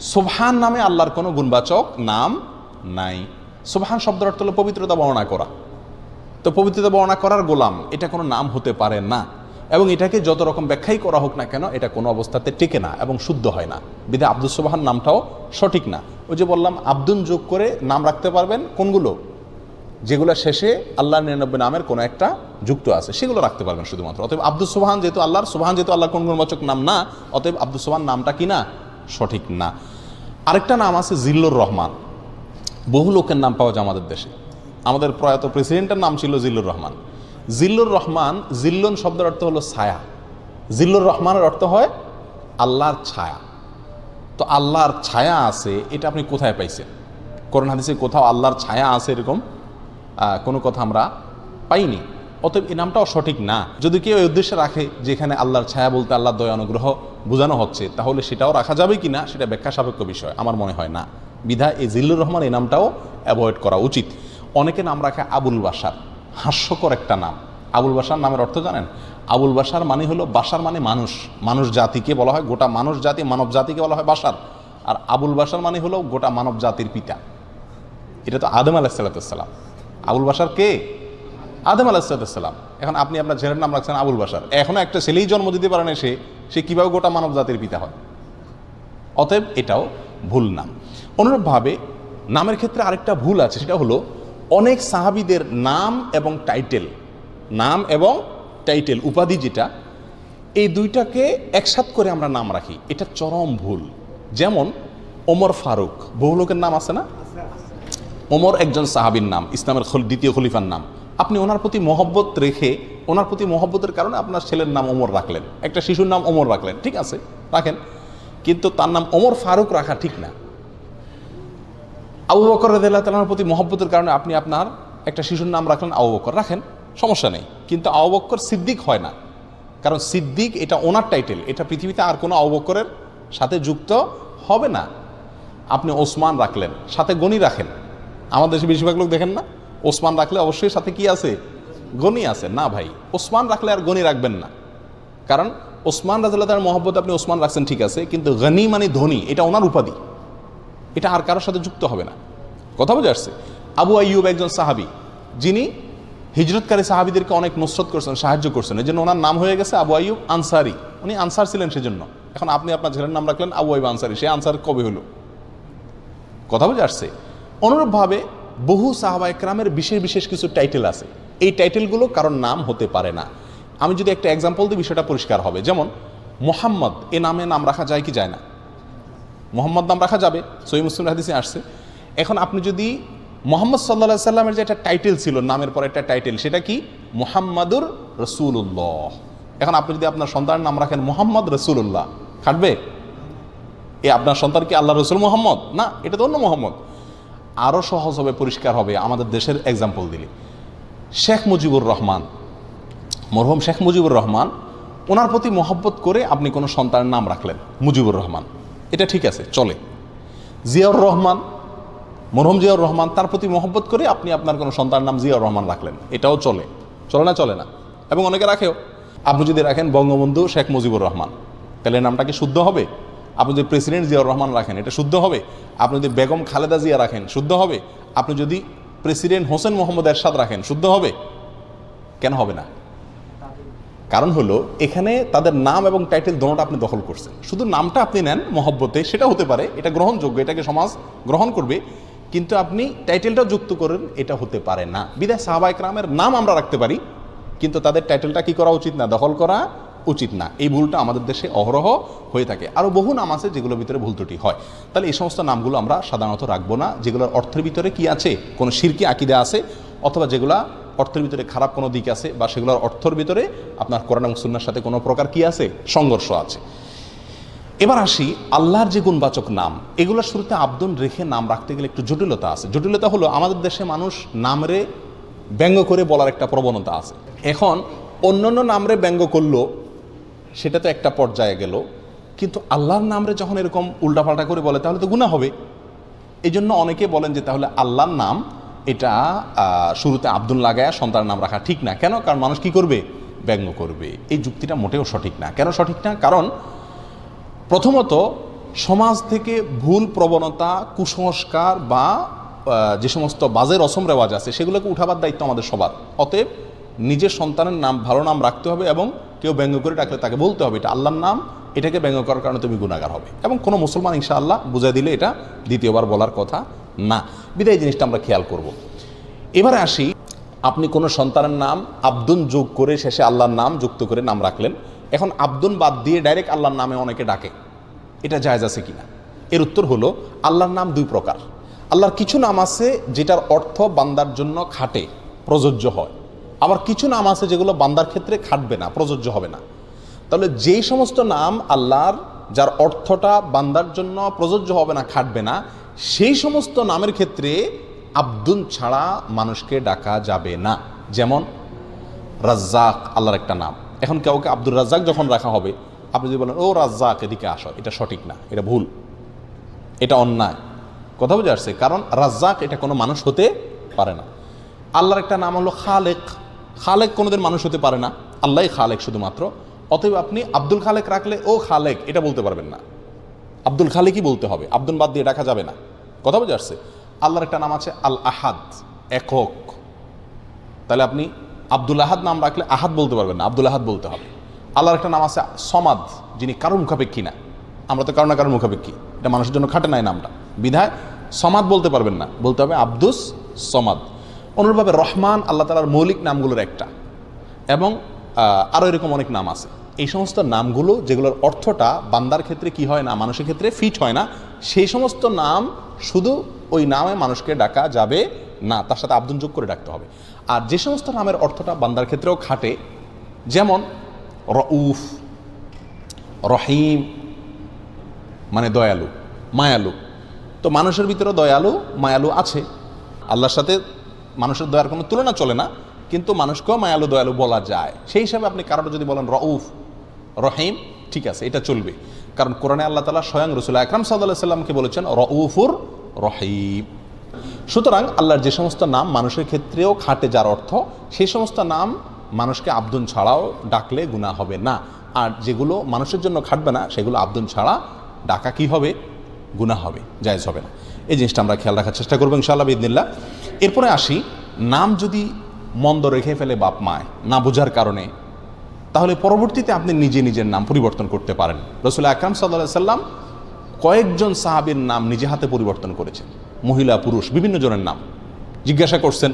সোবহান নামে আল্লাহর কোনো গুণবাচক নাম নাই। সোবহান শব্দের অর্থ হলো পবিত্রতা বর্ণনা করা। তো পবিত্রতা বর্ণনা করার গোলাম, এটা কোনো নাম হতে পারে না। এবং এটাকে যত রকম ব্যাখ্যাই করা হোক না কেন, এটা কোনো অবস্থাতে টেকে না এবং শুদ্ধ হয় না। বিধে আব্দুল সোবাহান নামটাও সঠিক না। ওই যে বললাম, আব্দুন যোগ করে নাম রাখতে পারবেন কোনগুলো? যেগুলো শেষে আল্লাহ নিরানব্বই নামের কোনো একটা যুক্ত আছে, সেগুলো রাখতে পারবেন শুধুমাত্র। অতএব আব্দুল সোহান যেহেতু আল্লাহর সোহান যেহেতু আল্লাহর কোন গুণবাচক নাম না, অতএব আব্দুল সোহান নামটা কি না? সঠিক না। আরেকটা নাম আছে জিল্লুর রহমান। বহু লোকের নাম পাওয়া যায় আমাদের দেশে। আমাদের প্রয়াত প্রেসিডেন্টের নাম ছিল জিল্লুর রহমান। জিল্লুর রহমান, জিল্লুন শব্দের অর্থ হলো ছায়া। জিল্লুর রহমানের অর্থ হয় আল্লাহর ছায়া। তো আল্লাহর ছায়া আছে, এটা আপনি কোথায় পাইছেন? করোনা হাদিসে কোথাও আল্লাহর ছায়া আছে এরকম? কোনো কথা আমরা পাইনি। অতএব এই নামটাও সঠিক না। যদি কেউ এই উদ্দেশ্যে রাখে যেখানে আল্লাহর ছায়া বলতে আল্লাহর দয়া অনুগ্রহ বোঝানো হচ্ছে, তাহলে সেটাও রাখা যাবে কি না সেটা ব্যাখ্যা সাপেক্ষ বিষয়। আমার মনে হয় না। বিধায় এই জিল্লুর রহমান এই নামটাও অ্যাভয়েড করা উচিত। অনেকে নাম রাখে আবুল বাসার হাস্যকর একটা নাম। আবুল বাসার নামের অর্থ জানেন? আবুল বাসার মানে হলো বাসার মানে মানুষ। মানুষ জাতিকে বলা হয়, গোটা মানুষ জাতি মানব জাতিকে বলা হয় বাসার আর আবুল বাসার মানে হলো গোটা মানব জাতির পিতা। এটা তো আদম আলাহিসাল্লাম আবুল বাসার কে? আদম আলাহিসাল্লাম এখন আপনি আপনার ছেলের নাম রাখছেন আবুল বাসার এখনও একটা ছেলেই জন্ম দিতে পারেন সে সে কীভাবে গোটা মানব জাতির পিতা হয়? অতএব এটাও ভুল নাম। অনুরূপভাবে নামের ক্ষেত্রে আরেকটা ভুল আছে, সেটা হলো অনেক সাহাবিদের নাম এবং টাইটেল নাম এবং টাইটেল উপাধি যেটা, এই দুইটাকে একসাথ করে আমরা নাম রাখি। এটা চরম ভুল। যেমন ওমর ফারুক, বহু লোকের নাম আছে না? ওমর একজন সাহাবির নাম, ইসলামের দ্বিতীয় খলিফার নাম। আপনি ওনার প্রতি মহব্বত রেখে, ওনার প্রতি মহব্বতের কারণে আপনার ছেলের নাম ওমর রাখলেন। একটা শিশুর নাম ওমর রাখলেন। ঠিক আছে, রাখেন। কিন্তু তার নাম ওমর ফারুক রাখা ঠিক না। আবু বকর রদিল্লাহ তালার প্রতি মহব্বতের কারণে আপনি আপনার একটা শিশুর নাম রাখলেন আবু বকর। রাখেন, সমস্যা নেই। কিন্তু আবু বকর সিদ্দিক হয় না। কারণ সিদ্দিক এটা ওনার টাইটেল এটা পৃথিবীতে আর কোনো আবু বকরের সাথে যুক্ত হবে না। আপনি ওসমান রাখলেন, সাথে গণি রাখেন। আমাদের দেশে বেশিরভাগ লোক দেখেন না? ওসমান রাখলে অবশ্যই সাথে কি আছে? গণি আছে। না ভাই, ওসমান রাখলে আর গণি রাখবেন না। কারণ ওসমান রাজাল্লাহ তার মহব্বত আপনি ওসমান রাখছেন ঠিক আছে, কিন্তু গনি মানে ধনী, এটা ওনার উপাধি। এটা আর কারোর সাথে যুক্ত হবে না। কথা বোঝা আসছে? আবু আইয়ুব একজন সাহাবি, যিনি হিজরতকারী সাহাবিদেরকে অনেক নুসরত করছেন, সাহায্য করছেন। এই জন্য ওনার নাম হয়ে গেছে আবু আইয়ুব আনসারি। উনি আনসার ছিলেন সেজন্য। এখন আপনি আপনার ছেলের নাম রাখলেন আবু আইয়ুব আনসারি। সে আনসার কবে হলো? কথা বুঝে আসছে? অনুরূপভাবে বহু সাহাবা একরামের বিশেষ বিশেষ কিছু টাইটেল আছে। এই টাইটেলগুলো কারোর নাম হতে পারে না। আমি যদি একটা এক্সাম্পল দিই, বিষয়টা পরিষ্কার হবে। যেমন, মোহাম্মদ, এ নামে নাম রাখা যায় কি যায় না? মোহাম্মদ নাম রাখা যাবে সই মুসলিম হাদিসে আসছে। এখন আপনি যদি মোহাম্মদ সাল্লা সাল্লামের যে একটা টাইটেল ছিল, নামের পর একটা টাইটেল সেটা কি? মোহাম্মদুর রসুল্লাহ এখন আপনি যদি আপনার সন্তানের নাম রাখেন মোহাম্মদ রসুল্লাহ খাটবে? এ আপনার সন্তান কি আল্লাহ রসুল মোহাম্মদ? না, এটা তো অন্য মোহাম্মদ। আরও সহজ হবে, পরিষ্কার হবে, আমাদের দেশের এক্সাম্পল দিলে। শেখ মুজিবুর রহমান, মরহুম শেখ মুজিবুর রহমান, ওনার প্রতি মহব্বত করে আপনি কোনো সন্তানের নাম রাখলেন, মুজিবুর রহমান। এটা ঠিক আছে, চলে। জিয়াউর রহমান, মরহুম জিয়াউর রহমান, তার প্রতি মহব্বত করে আপনি আপনার কোনো সন্তানের নাম জিয়াউর রহমান রাখলেন। এটাও চলে। চলে না চলে না? এবং অনেকে রাখেও। আপনি যদি রাখেন বঙ্গবন্ধু শেখ মুজিবুর রহমান, তাহলে নামটা কি শুদ্ধ হবে? আপনি যদি প্রেসিডেন্ট জিয়াউর রহমান রাখেন, এটা শুদ্ধ হবে? আপনি যদি বেগম খালেদা জিয়া রাখেন, শুদ্ধ হবে? আপনি যদি প্রেসিডেন্ট হোসেন মোহাম্মদ এরশাদ রাখেন, শুদ্ধ হবে? কেন হবে না? কারণ হলো, এখানে তাদের নাম এবং টাইটেল দোনোটা আপনি দখল করছেন। শুধু নামটা আপনি নেন, মহব্বতে সেটা হতে পারে, এটা গ্রহণযোগ্য, এটাকে সমাজ গ্রহণ করবে, কিন্তু আপনি টাইটেলটা যুক্ত করেন, এটা হতে পারে না। বিদায় সাহাবাইক রামের নাম আমরা রাখতে পারি, কিন্তু তাদের টাইটেলটা কি করা উচিত না? দখল করা উচিত না। এই ভুলটা আমাদের দেশে অহরহ হয়ে থাকে। আরও বহু নাম আছে যেগুলোর ভিতরে ভুল ত্রুটি হয়। তাহলে এই সমস্ত নামগুলো আমরা সাধারণত রাখব না, যেগুলোর অর্থের ভিতরে কি আছে, কোনো শিরকি আকিদা আছে, অথবা যেগুলা অর্থের ভিতরে খারাপ কোনো দিক আছে বা সেগুলোর অর্থের ভিতরে আপনার কোরআন এবং সুন্নার সাথে কোনো প্রকার কি আছে? সংঘর্ষ আছে। এবার আসি আল্লাহর যে গুণবাচক নাম, এগুলোর শুরুতে আব্দুল রেখে নাম রাখতে গেলে একটু জটিলতা আছে। জটিলতা হলো আমাদের দেশে মানুষ নামরে ব্যঙ্গ করে বলার একটা প্রবণতা আছে। এখন অন্যান্য নামরে ব্যঙ্গ করল, সেটা তো একটা পর্যায়ে গেল। কিন্তু আল্লাহর নামরে যখন এরকম উল্টাপাল্টা করে বলে, তাহলে তো গুণা হবে। এই জন্য অনেকে বলেন যে তাহলে আল্লাহর নাম এটা শুরুতে আব্দুল লাগায়া সন্তানের নাম রাখা ঠিক না। কেন? কারণ মানুষ কি করবে? ব্যঙ্গ করবে। এই যুক্তিটা মোটেও সঠিক না। কেন সঠিক না? কারণ প্রথমত সমাজ থেকে ভুল প্রবণতা, কুসংস্কার বা যে সমস্ত বাজে রসম রেওয়াজ আছে, সেগুলোকে উঠাবার দায়িত্ব আমাদের সবার। অতএব নিজের সন্তানের নাম, ভালো নাম রাখতে হবে এবং কেউ ব্যঙ্গ করে ডাকলে তাকে বলতে হবে, এটা আল্লাহর নাম, এটাকে ব্যঙ্গ করার কারণে তুমি গুণাগার হবে। এবং কোনো মুসলমান ইনশাআল্লাহ বুঝাই দিলে এটা দ্বিতীয়বার বলার কথা। না, বিদায় জিনিসটা আমরা খেয়াল করব। এবারে আসি, আপনি কোনো সন্তানের নাম আব্দুন যোগ করে শেষে আল্লাহর নাম যুক্ত করে নাম রাখলেন। এখন আব্দুন বাদ দিয়ে ডাইরেক্ট আল্লাহর নামে অনেকে ডাকে। এটা জায়জ আছে কিনা? এর উত্তর হলো, আল্লাহর নাম দুই প্রকার। আল্লাহর কিছু নাম আছে যেটার অর্থ বান্দার জন্য খাটে, প্রযোজ্য হয়। আবার কিছু নাম আছে যেগুলো বান্দার ক্ষেত্রে খাটবে না, প্রযোজ্য হবে না। তাহলে যেই সমস্ত নাম আল্লাহর, যার অর্থটা বান্দার জন্য প্রযোজ্য হবে না, খাটবে না সেই সমস্ত নামের ক্ষেত্রে আব্দুল ছাড়া মানুষকে ডাকা যাবে না। যেমন রাজ্জাক আল্লাহর একটা নাম। এখন কাউকে আব্দুল রাজ্জাক যখন রাখা হবে, আপনি যদি বলেন, ও রাজ্জাক, এদিকে আসো। এটা সঠিক না, এটা ভুল। এটা অন্যায়। কথা বুঝে আসছে? কারণ রাজ্জাক এটা কোনো মানুষ হতে পারে না। আল্লাহর একটা নাম হলো খালেক। খালেক কোনোদিন মানুষ হতে পারে না। আল্লাহ খালেক শুধুমাত্র। অতএব আপনি আব্দুল খালেক রাখলে ও খালেক, এটা বলতে পারবেন না। আব্দুল খালিকই বলতে হবে, আব্দুল বাদ দিয়ে ডাকা যাবে না। কথা বুঝে আসছে? আল্লাহর একটা নাম আছে আল আহাদ একক। তাহলে আপনি আব্দুল আহাদ নাম রাখলে আহাদ বলতে পারবেন না, আব্দুল আহাদ বলতে হবে। আল্লাহর একটা নাম আছে সমাদ, যিনি কারোর মুখাপেক্ষী না। আমরা তো কারও না কারোর মুখাপেক্ষী, এটা মানুষের জন্য খাটে নাই নামটা। বিধায় সমাদ বলতে পারবেন না, বলতে হবে আব্দুস সমাদ। অনুরূপভাবে রহমান আল্লাহ তালার মৌলিক নামগুলোর একটা, এবং আরও এরকম অনেক নাম আছে। এই সমস্ত নামগুলো, যেগুলোর অর্থটা বান্দার ক্ষেত্রে কি হয় না, মানুষের ক্ষেত্রে ফিট হয় না, সেই সমস্ত নাম শুধু ওই নামে মানুষকে ডাকা যাবে না, তার সাথে আব্দুল যোগ করে ডাকতে হবে। আর যে সমস্ত নামের অর্থটা বান্দার ক্ষেত্রেও খাটে, যেমন রউফ, রহিম মানে দয়ালু, মায়ালু। তো মানুষের ভিতরে দয়ালু, মায়ালু আছে। আল্লাহর সাথে মানুষের দয়ার কোনো তুলনা চলে না, কিন্তু মানুষকেও মায়ালু, দয়ালু বলা যায়। সেই হিসাবে আপনি কারোর যদি বলেন রউফ রহিম, ঠিক আছে, এটা চলবে। কারণ কোরআনে আল্লাহ তালা স্বয়ং রসুল আকরাম সাল্লাহ সাল্লামকে বলেছেন, রউফুর রহিম। সুতরাং আল্লাহর যে সমস্ত নাম মানুষের ক্ষেত্রেও খাটে যার অর্থ, সেই সমস্ত নাম মানুষকে আব্দুন ছাড়াও ডাকলে গুণা হবে না। আর যেগুলো মানুষের জন্য খাটবে না, সেগুলো আব্দুন ছাড়া ডাকা কি হবে? গুণা হবে, জায়জ হবে না। এই জিনিসটা আমরা খেয়াল রাখার চেষ্টা করব ইনশাআল্লাহ বিদিনিল্লা এরপরে আসি, নাম যদি মন্দ রেখে ফেলে বাপ মায় না বোঝার কারণে তাহলে পরবর্তীতে আপনি নিজে নিজের নাম পরিবর্তন করতে পারেন। রসুল আকরাম সাল্লাহ সাল্লাম কয়েকজন সাহাবির নাম নিজে হাতে পরিবর্তন করেছেন। মহিলা, পুরুষ, বিভিন্ন জনের নাম। জিজ্ঞাসা করছেন,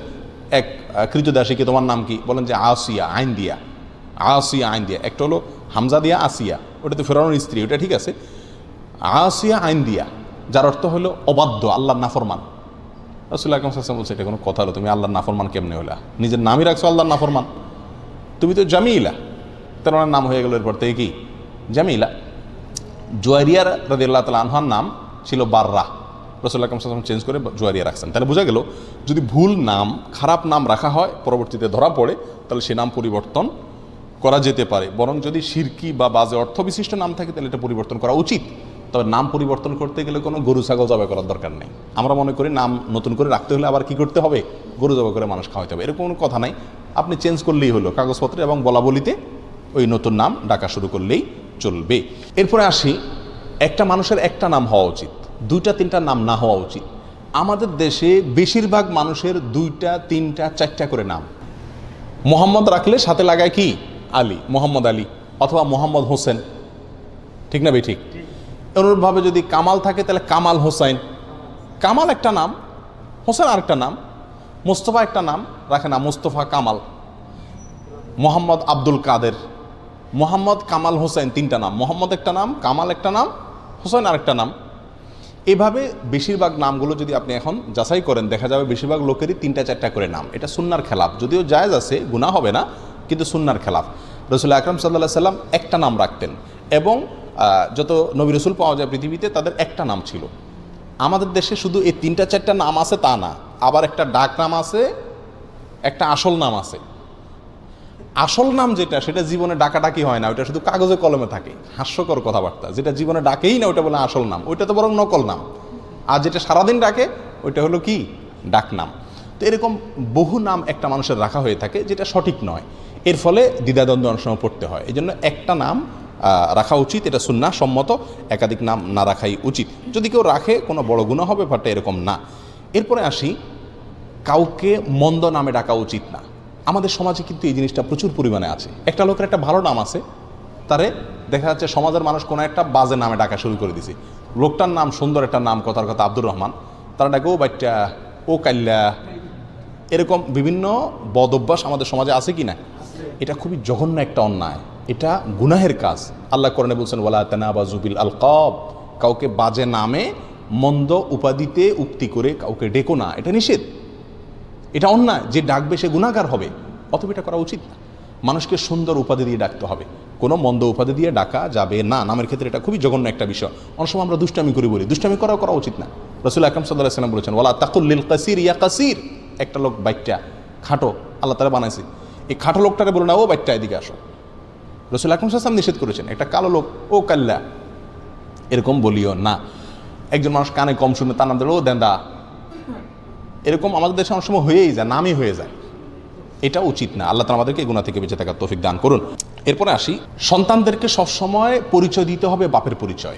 এক কৃতদাসীকে তোমার নাম কি? বলেন যে আসিয়া, আইন দিয়া। আসিয়া, আইন দিয়া। একটা হলো হামজা দিয়া, আসিয়া। ওটা তো ফেরানোর স্ত্রী, ওটা ঠিক আছে। আসিয়া, আইন দিয়া। যার অর্থ হলো অবাধ্য, আল্লাহর নাফরমান। রসুল আকরম সাসম বলছে, এটা কোনো কথা হলো, তুমি আল্লাহর নাফরমান কেমনে হলা? নিজের নামই রাখছো আল্লাহর নাফরমান। তুমি তো জামিলা। তার ওনার নাম হয়ে গেল এরপর থেকে কি? জামিলা। জুয়ারিয়ার রাদি আল্লাহ তালা আনহার নাম ছিল বাররা। রসুল আকরম সাসম চেঞ্জ করে জুয়ারিয়া রাখছেন। তাহলে বোঝা গেল, যদি ভুল নাম, খারাপ নাম রাখা হয়, পরবর্তীতে ধরা পড়ে, তাহলে সে নাম পরিবর্তন করা যেতে পারে। বরং যদি সিরকি বা বাজে অর্থ বিশিষ্ট নাম থাকে, তাহলে এটা পরিবর্তন করা উচিত। তবে নাম পরিবর্তন করতে গেলে কোনো গরু, ছাগল জবাই করার দরকার নেই। আমরা মনে করি নাম নতুন করে রাখতে হলে আবার কি করতে হবে? গরু জবাই করে মানুষ খাওয়াতে হবে। এরকম কোনো কথা নাই। আপনি চেঞ্জ করলেই হলো, কাগজপত্রে এবং বলা বলিতে ওই নতুন নাম ডাকা শুরু করলেই চলবে। এরপরে আসি, একটা মানুষের একটা নাম হওয়া উচিত, দুইটা, তিনটা নাম না হওয়া উচিত। আমাদের দেশে বেশিরভাগ মানুষের দুইটা, তিনটা, চারটা করে নাম। মোহাম্মদ রাখলে সাথে লাগায় কি? আলী, মোহাম্মদ আলী অথবা মোহাম্মদ হোসেন। ঠিক না বে ঠিক। অনুরূপভাবে যদি কামাল থাকে তাহলে কামাল হোসাইন কামাল একটা নাম, হোসেন আরেকটা নাম, মোস্তফা একটা নাম, রাখে না, মোস্তফা কামাল। মোহাম্মদ আব্দুল কাদের। মোহাম্মদ কামাল হোসেন তিনটা নাম। মোহাম্মদ একটা নাম, কামাল একটা নাম, হোসেন আরেকটা নাম। এভাবে বেশিরভাগ নামগুলো যদি আপনি এখন যাচাই করেন, দেখা যাবে বেশিরভাগ লোকেরই তিনটা, চারটা করে নাম। এটা সুন্নার খেলাফ। যদিও জায়েজ আছে গুণা হবে না, কিন্তু সুন্নার খেলাফ। রসুল আকরম সাল্লাহ সাল্লাম একটা নাম রাখতেন এবং যত নবী রসুল পাওয়া যায় পৃথিবীতে, তাদের একটা নাম ছিল। আমাদের দেশে শুধু এই তিনটা, চারটা নাম আছে তা না। আবার একটা ডাক নাম আছে, একটা আসল নাম আছে। আসল নাম যেটা, সেটা জীবনে ডাকাডাকি হয় না ওটা শুধু কাগজে কলমে থাকে। হাস্যকর কথাবার্তা। যেটা জীবনে ডাকেই না ওটা বলে আসল নাম। ওইটা তো বরং নকল নাম। আর যেটা সারাদিন ডাকে, ওইটা হলো কি? ডাক নাম তো এরকম বহু নাম একটা মানুষের রাখা হয়ে থাকে, যেটা সঠিক নয়। এর ফলে দ্বিধাদ্বন্দ্ব অনেক সময় পড়তে হয়। এই জন্য একটা নাম রাখা উচিত, এটা সুন্না সম্মত, একাধিক নাম না রাখাই উচিত। যদি কেউ রাখে, কোনো বড় গুণ হবে ব্যাপারটা এরকম না। এরপরে আসি, কাউকে মন্দ নামে ডাকা উচিত না। আমাদের সমাজে কিন্তু এই জিনিসটা প্রচুর পরিমাণে আছে। একটা লোকের একটা ভালো নাম আছে, তারে দেখা যাচ্ছে সমাজের মানুষ কোনো একটা বাজে নামে ডাকা শুরু করে দিছে। লোকটার নাম, সুন্দর একটা নাম, কথার কথা আব্দুর রহমান। তারা ডাকে, ও বাচ্চা, ও কাল্লা এরকম বিভিন্ন বদ অভ্যাস আমাদের সমাজে আছে কি না? এটা খুবই জঘন্য একটা অন্যায়। এটা গুনাহের কাজ। আল্লাহ করণে বলছেন ওলা তেনা বা জুবিল আল কব কাউকে বাজে নামে মন্দ উপাধিতে উক্তি করে কাউকে ডেকো না। এটা নিষেধ। এটা অন্যায়, যে ডাকবে সে গুণাগার হবে। অথবা এটা করা উচিত না। মানুষকে সুন্দর উপাধি দিয়ে ডাকতে হবে। কোনো মন্দ উপাধি দিয়ে ডাকা যাবে না। নামের ক্ষেত্রে এটা খুবই জঘন্য একটা বিষয়। অনেক সময় আমরা দুষ্টামি করি বলি। দুষ্টামি করা করা উচিত না। রসুল আকরম সাল্লাহ সাল্লাম বলেছেন ওলা তাকুল্লিল কাসির ইয়া কাসির। একটা লোক বাইকটা খাটো, আল্লাহ তারা বানাইছে। এই খাটো লোকটারে বলে না ও বাইকটা এদিকে আসো। রসুল আকরম সাল্লাম নিষেধ করেছেন। একটা কালো লোক, ও কাল্লা। এরকম বলিও না। একজন মানুষ কানে কম শুনে তার নাম ও দেন্দা। এরকম আমাদের দেশে অনেক সময় হয়েই যায়, নামই হয়ে যায়। এটা উচিত না। আল্লাহ তালা আমাদেরকে গুণা থেকে বেঁচে থাকার তৌফিক দান করুন। এরপরে আসি, সন্তানদেরকে সবসময় পরিচয় দিতে হবে বাপের পরিচয়।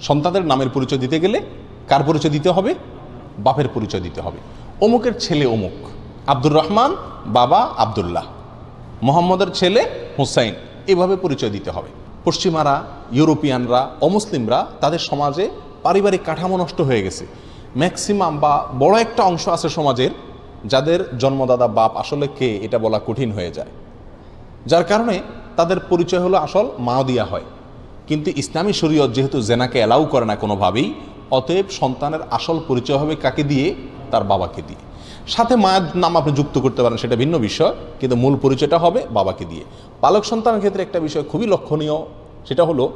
সন্তানদের নামের পরিচয় দিতে গেলে কার পরিচয় দিতে হবে? বাপের পরিচয় দিতে হবে। অমুকের ছেলে অমুক, আব্দুর রহমান, বাবা আবদুল্লাহ, মোহাম্মদের ছেলে হুসাইন, এভাবে পরিচয় দিতে হবে। পশ্চিমারা, ইউরোপিয়ানরা, অমুসলিমরা, তাদের সমাজে পারিবারিক কাঠামো নষ্ট হয়ে গেছে। ম্যাক্সিমাম বা বড় একটা অংশ আছে সমাজের যাদের জন্মদাদা বাপ আসলে কে, এটা বলা কঠিন হয়ে যায়। যার কারণে তাদের পরিচয় হলো আসল মা দিয়া হয়। কিন্তু ইসলামী শরীয়ত যেহেতু জেনাকে অ্যালাউ করে না কোনোভাবেই, অতএব সন্তানের আসল পরিচয় হবে কাকে দিয়ে? তার বাবাকে দিয়ে। সাথে মায়ের নাম আপনি যুক্ত করতে পারেন, সেটা ভিন্ন বিষয়, কিন্তু মূল পরিচয়টা হবে বাবাকে দিয়ে। পালক সন্তানের ক্ষেত্রে একটা বিষয় খুবই লক্ষণীয়, সেটা হলো,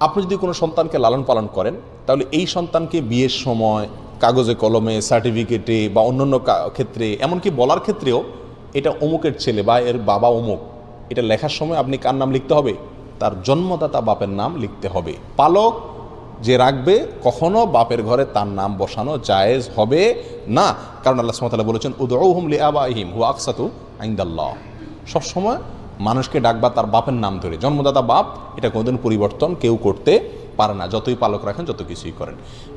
আপনি যদি কোনো সন্তানকে লালন পালন করেন, তাহলে এই সন্তানকে বিয়ের সময় কাগজে, কলমে, সার্টিফিকেটে বা অন্যান্য ক্ষেত্রে, এমনকি বলার ক্ষেত্রেও এটা অমুকের ছেলে বা এর বাবা অমুক। এটা লেখার সময় আপনি কার নাম লিখতে হবে? তার জন্মদাতা বাপের নাম লিখতে হবে। পালক যে রাখবে, কখনো বাপের ঘরে তার নাম বসানো জায়েজ হবে না। কারণ আল্লাহ সুমতাল্লাহ বলেছেন উদৌহুম লি আবাহিম হু আকসাতু আইন্দাল্লাহ সবসময় মানুষকে ডাকবা তার বাপের নাম ধরে। জন্মদাতা বাপ, এটা কোনোদিন পরিবর্তন কেউ করতে পারে না, যতই পালক রাখেন যত কিছুই করেন।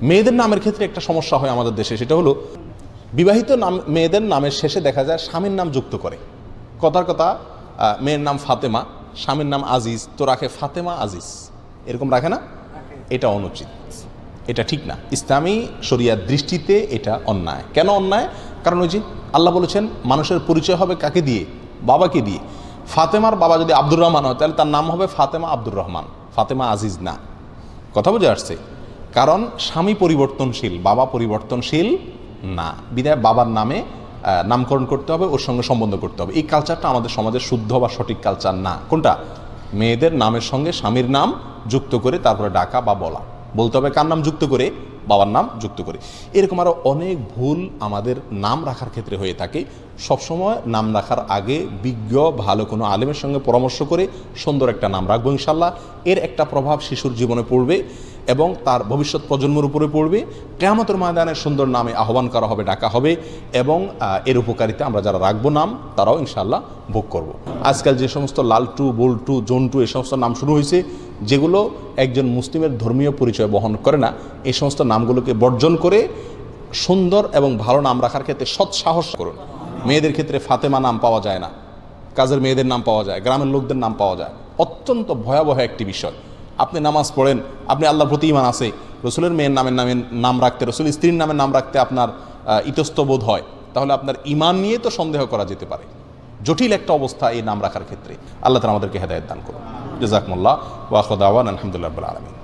মেয়েদের নামের ক্ষেত্রে একটা সমস্যা হয় আমাদের দেশে, সেটা হলো বিবাহিত নাম, মেয়েদের নামের শেষে দেখা যায় স্বামীর নাম যুক্ত করে। কথার কথা মেয়ের নাম ফাতেমা, স্বামীর নাম আজিজ, তো রাখে ফাতেমা আজিজ। এরকম রাখে না? এটা অনুচিত। এটা ঠিক না। ইসলামী শরিয়ার দৃষ্টিতে এটা অন্যায়। কেন অন্যায়? কারণ ওই যে আল্লাহ বলেছেন, মানুষের পরিচয় হবে কাকে দিয়ে? বাবাকে দিয়ে। ফাতেমার বাবা যদি আব্দুর রহমান হয়, তাহলে তার নাম হবে ফাতেমা আব্দুর রহমান। ফাতেমা আজিজ না। কথা বুঝে আসছে? কারণ স্বামী পরিবর্তনশীল, বাবা পরিবর্তনশীল না। বিদায় বাবার নামে নামকরণ করতে হবে, ওর সঙ্গে সম্বন্ধ করতে হবে। এই কালচারটা আমাদের সমাজের শুদ্ধ বা সঠিক কালচার না। কোনটা? মেয়েদের নামের সঙ্গে স্বামীর নাম যুক্ত করে তারপরে ডাকা বা বলা। বলতে হবে কার নাম যুক্ত করে? বাবার নাম যুক্ত করি। এরকম আরও অনেক ভুল আমাদের নাম রাখার ক্ষেত্রে হয়ে থাকে। সবসময় নাম রাখার আগে বিজ্ঞ, ভালো কোনো আলেমের সঙ্গে পরামর্শ করে সুন্দর একটা নাম রাখব ইনশাল্লাহ। এর একটা প্রভাব শিশুর জীবনে পড়বে। এবং তার ভবিষ্যৎ প্রজন্মের উপরে পড়বে। কেয়ামতের ময়দানের সুন্দর নামে আহ্বান করা হবে, ডাকা হবে এবং এর উপকারিতা আমরা যারা রাখব নাম, তারাও ইনশাল্লাহ ভোগ করব। আজকাল যে সমস্ত লালটু, বল্টু, জন্টু এ সমস্ত নাম শুরু হয়েছে, যেগুলো একজন মুসলিমের ধর্মীয় পরিচয় বহন করে না এই সমস্ত নামগুলোকে বর্জন করে সুন্দর এবং ভালো নাম রাখার ক্ষেত্রে সৎসাহস করুন। মেয়েদের ক্ষেত্রে ফাতেমা নাম পাওয়া যায় না, কাজের মেয়েদের নাম পাওয়া যায়, গ্রামের লোকদের নাম পাওয়া যায়। অত্যন্ত ভয়াবহ একটি বিষয়। আপনি নামাজ পড়েন, আপনি আল্লাহ প্রতি ইমান আছে। রসুলের মেয়ের নামের নামে নাম রাখতে রসুল স্ত্রীর নামের নাম রাখতে আপনার ইতস্তবোধ হয়। তাহলে আপনার ইমান নিয়ে তো সন্দেহ করা যেতে পারে। জটিল একটা অবস্থা এই নাম রাখার ক্ষেত্রে। আল্লাহ তালা আমাদেরকে হেদায়ত দান করুন। জেজাকমুল্লাহ ওয়াখদাওয়ান আলহামদুলিল্লাহ আলমিন।